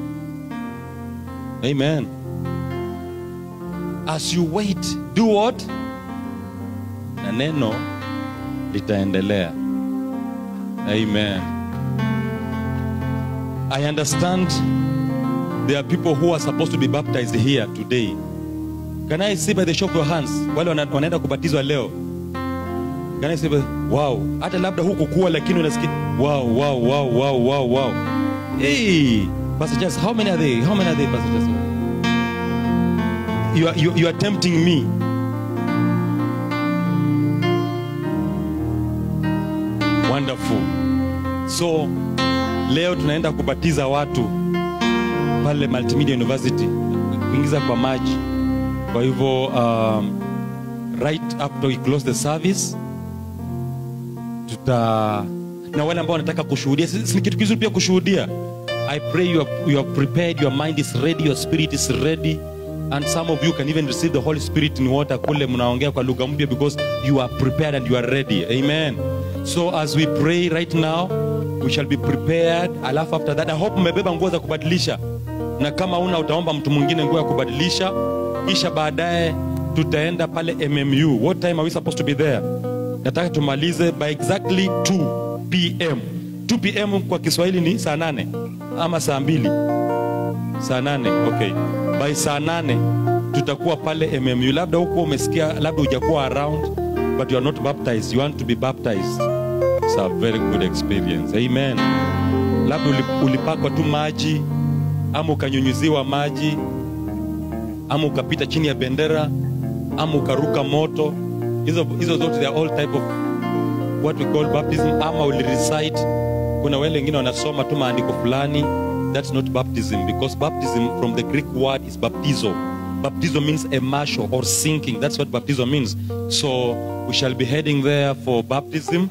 Amen. As you wait do what? Na neno litaendelea. Amen. I understand there are people who are supposed to be baptized here today. Can i see by the show of your hands? Wale wana- wanaenda kubatizwa leo. Can i see by, wow. Hata labda huku kuwa lakini unasikia wow wow wow wow wow wow hey pastor Jess, how many are they? How many are they pastor Jess? you are, you, you are tempting me. Wonderful. So leo tunaenda kubatiza watu pale multimedia university kuingiza kwa maji kwa hivyo um, right after we close the service. Tuta na wale ambao wanataka kushuhudia si kitu kizuri pia kushuhudia i pray you are, you are prepared your mind is ready your spirit is ready and some of you can even receive the holy spirit in water kule mnaongea kwa lugha mpya because you are prepared and you are ready. Amen. So as we pray right now we shall be prepared. Alafu after that i hope mmebeba nguo za kubadilisha. Na kama una utaomba mtu mwingine nguo ya kubadilisha. Kisha baadaye tutaenda pale mmu what time are we supposed to be there? Nataka tumalize by exactly 2 pm 2 pm kwa kiswahili ni saa nane ama saa mbili? Saa nane okay. By saa nane tutakuwa pale mmu labda huko umesikia labda hujakuwa around but you are not baptized. You want to be baptized. It's a very good experience. Amen. Labda ulipakwa tu maji ama ukanyunyuziwa maji ama ukapita chini ya bendera ama ukaruka moto. Hizo hizo zote they are all type of what we call baptism ama ulirecite kuna wale wengine wanasoma tu maandiko fulani. That's not baptism because baptism from the greek word is baptizo. Baptizo means immersion or sinking. That's what baptizo means. So we shall be heading there for baptism.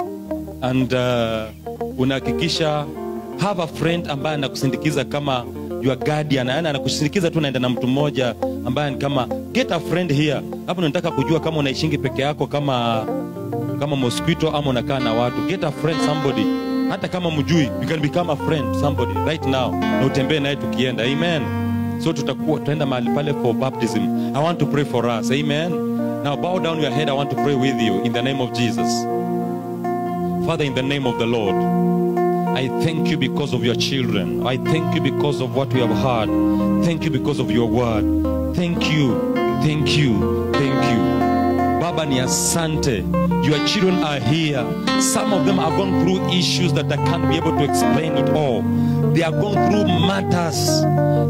And uh, unahakikisha have a friend ambaye anakusindikiza kama your guardian. Yani anakusindikiza tu naenda na mtu mmoja ambaye ni kama get a friend here. Hapo nataka kujua kama unaishingi peke yako kama kama mosquito ama unakaa na watu. Get a friend somebody hata kama mjui you can become a friend somebody right now. Na utembee naye tukienda. Amen. So tutakuwa tutaenda mahali pale for baptism. I want to pray for us. Amen. Now bow down your head. I want to pray with you. In the name of jesus. Father in the name of the lord I thank you because of your children. I thank you because of what we have heard. Thank you because of your word. Thank you, thank you, thank you. Baba ni asante. Your children are here. Some of them are going through issues that I can't be able to explain it all. They are going through matters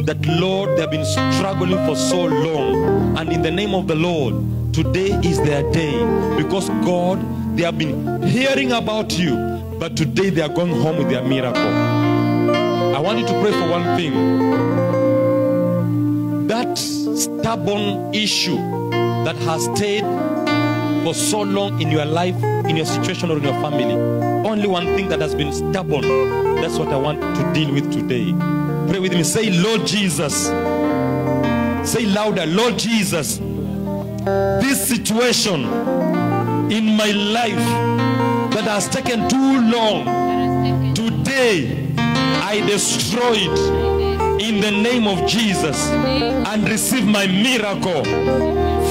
that, Lord, they have been struggling for so long. And in the name of the Lord, today is their day. Because, God, they have been hearing about you, but today they are going home with their miracle. I want you to pray for one thing that stubborn issue that has stayed for so long in your life, in your situation, or in your family. Only one thing that has been stubborn. That's what I want to deal with today. Pray with me. Say, Lord Jesus. Say louder, Lord Jesus. This situation in my life that has taken too long, today I destroy it in the name of Jesus and receive my miracle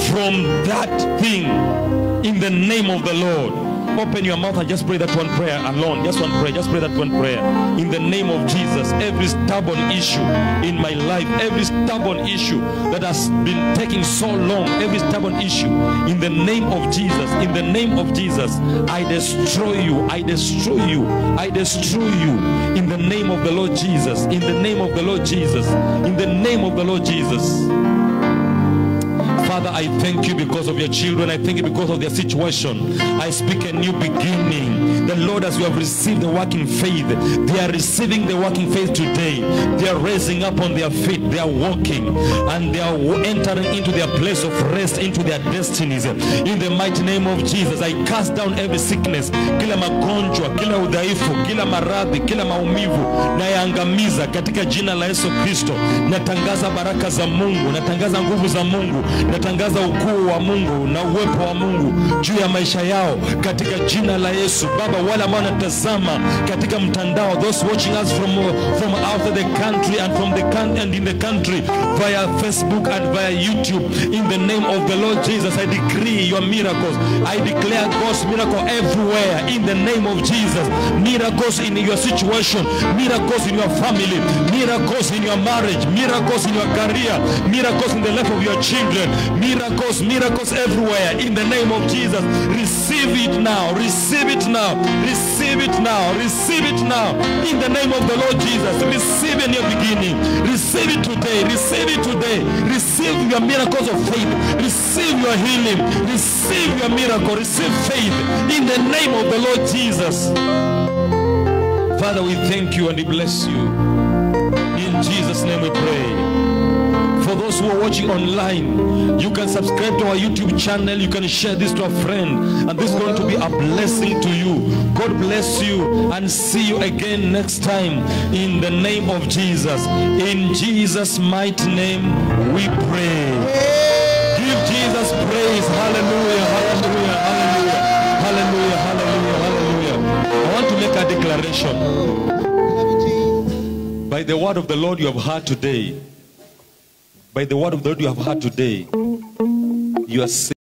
from that thing in the name of the Lord. Open your mouth and just pray that one prayer alone. Just one prayer. Just pray that one prayer. In the name of Jesus, every stubborn issue in my life, every stubborn issue that has been taking so long, every stubborn issue, in the name of Jesus, in the name of Jesus, I destroy you. I destroy you. I destroy you. In the name of the Lord Jesus. In the name of the Lord Jesus. In the name of the Lord Jesus. Father, I thank you because of your children. I thank you because of their situation. I speak a new beginning. The Lord, as you have received the working faith, they are receiving the working faith today. They are raising up on their feet. They are walking and they are entering into their place of rest, into their destinies. In the mighty name of Jesus, I cast down every sickness, kila magonjwa, kila udhaifu, kila maradhi, kila maumivu, nayaangamiza katika jina la Yesu Kristo. Natangaza baraka za Mungu, natangaza nguvu za Mungu, natangaza ukuu wa Mungu na uwepo wa Mungu juu ya maisha yao katika jina la Yesu. Baba, wale ambao wanatazama katika mtandao, those watching us from, from outside the country and from the country and in the country via Facebook and via YouTube, in the name of the Lord Jesus, I decree your miracles. I declare God's miracle everywhere in the name of Jesus. Miracles in your situation, miracles in your family, miracles in your marriage, miracles in your career, miracles in the life of your children, miracles, miracles everywhere in the name of Jesus. Receive it now, receive it now, receive it now, receive it now in the name of the Lord Jesus. Receive in your beginning, receive it today, receive it today, receive your miracles of faith, receive your healing, receive your miracle, receive faith in the name of the Lord Jesus. Father, we thank you and we bless you. In Jesus' name we pray. Those who are watching online, you can subscribe to our YouTube channel. You can share this to a friend. And this is going to be a blessing to you. God bless you and see you again next time in the name of Jesus. In Jesus' mighty name we pray. Give Jesus praise. Hallelujah. Hallelujah. Hallelujah. Hallelujah. Hallelujah. Hallelujah. I want to make a declaration. By the word of the Lord you have heard today, by the word of the Lord you have heard today, you are saved.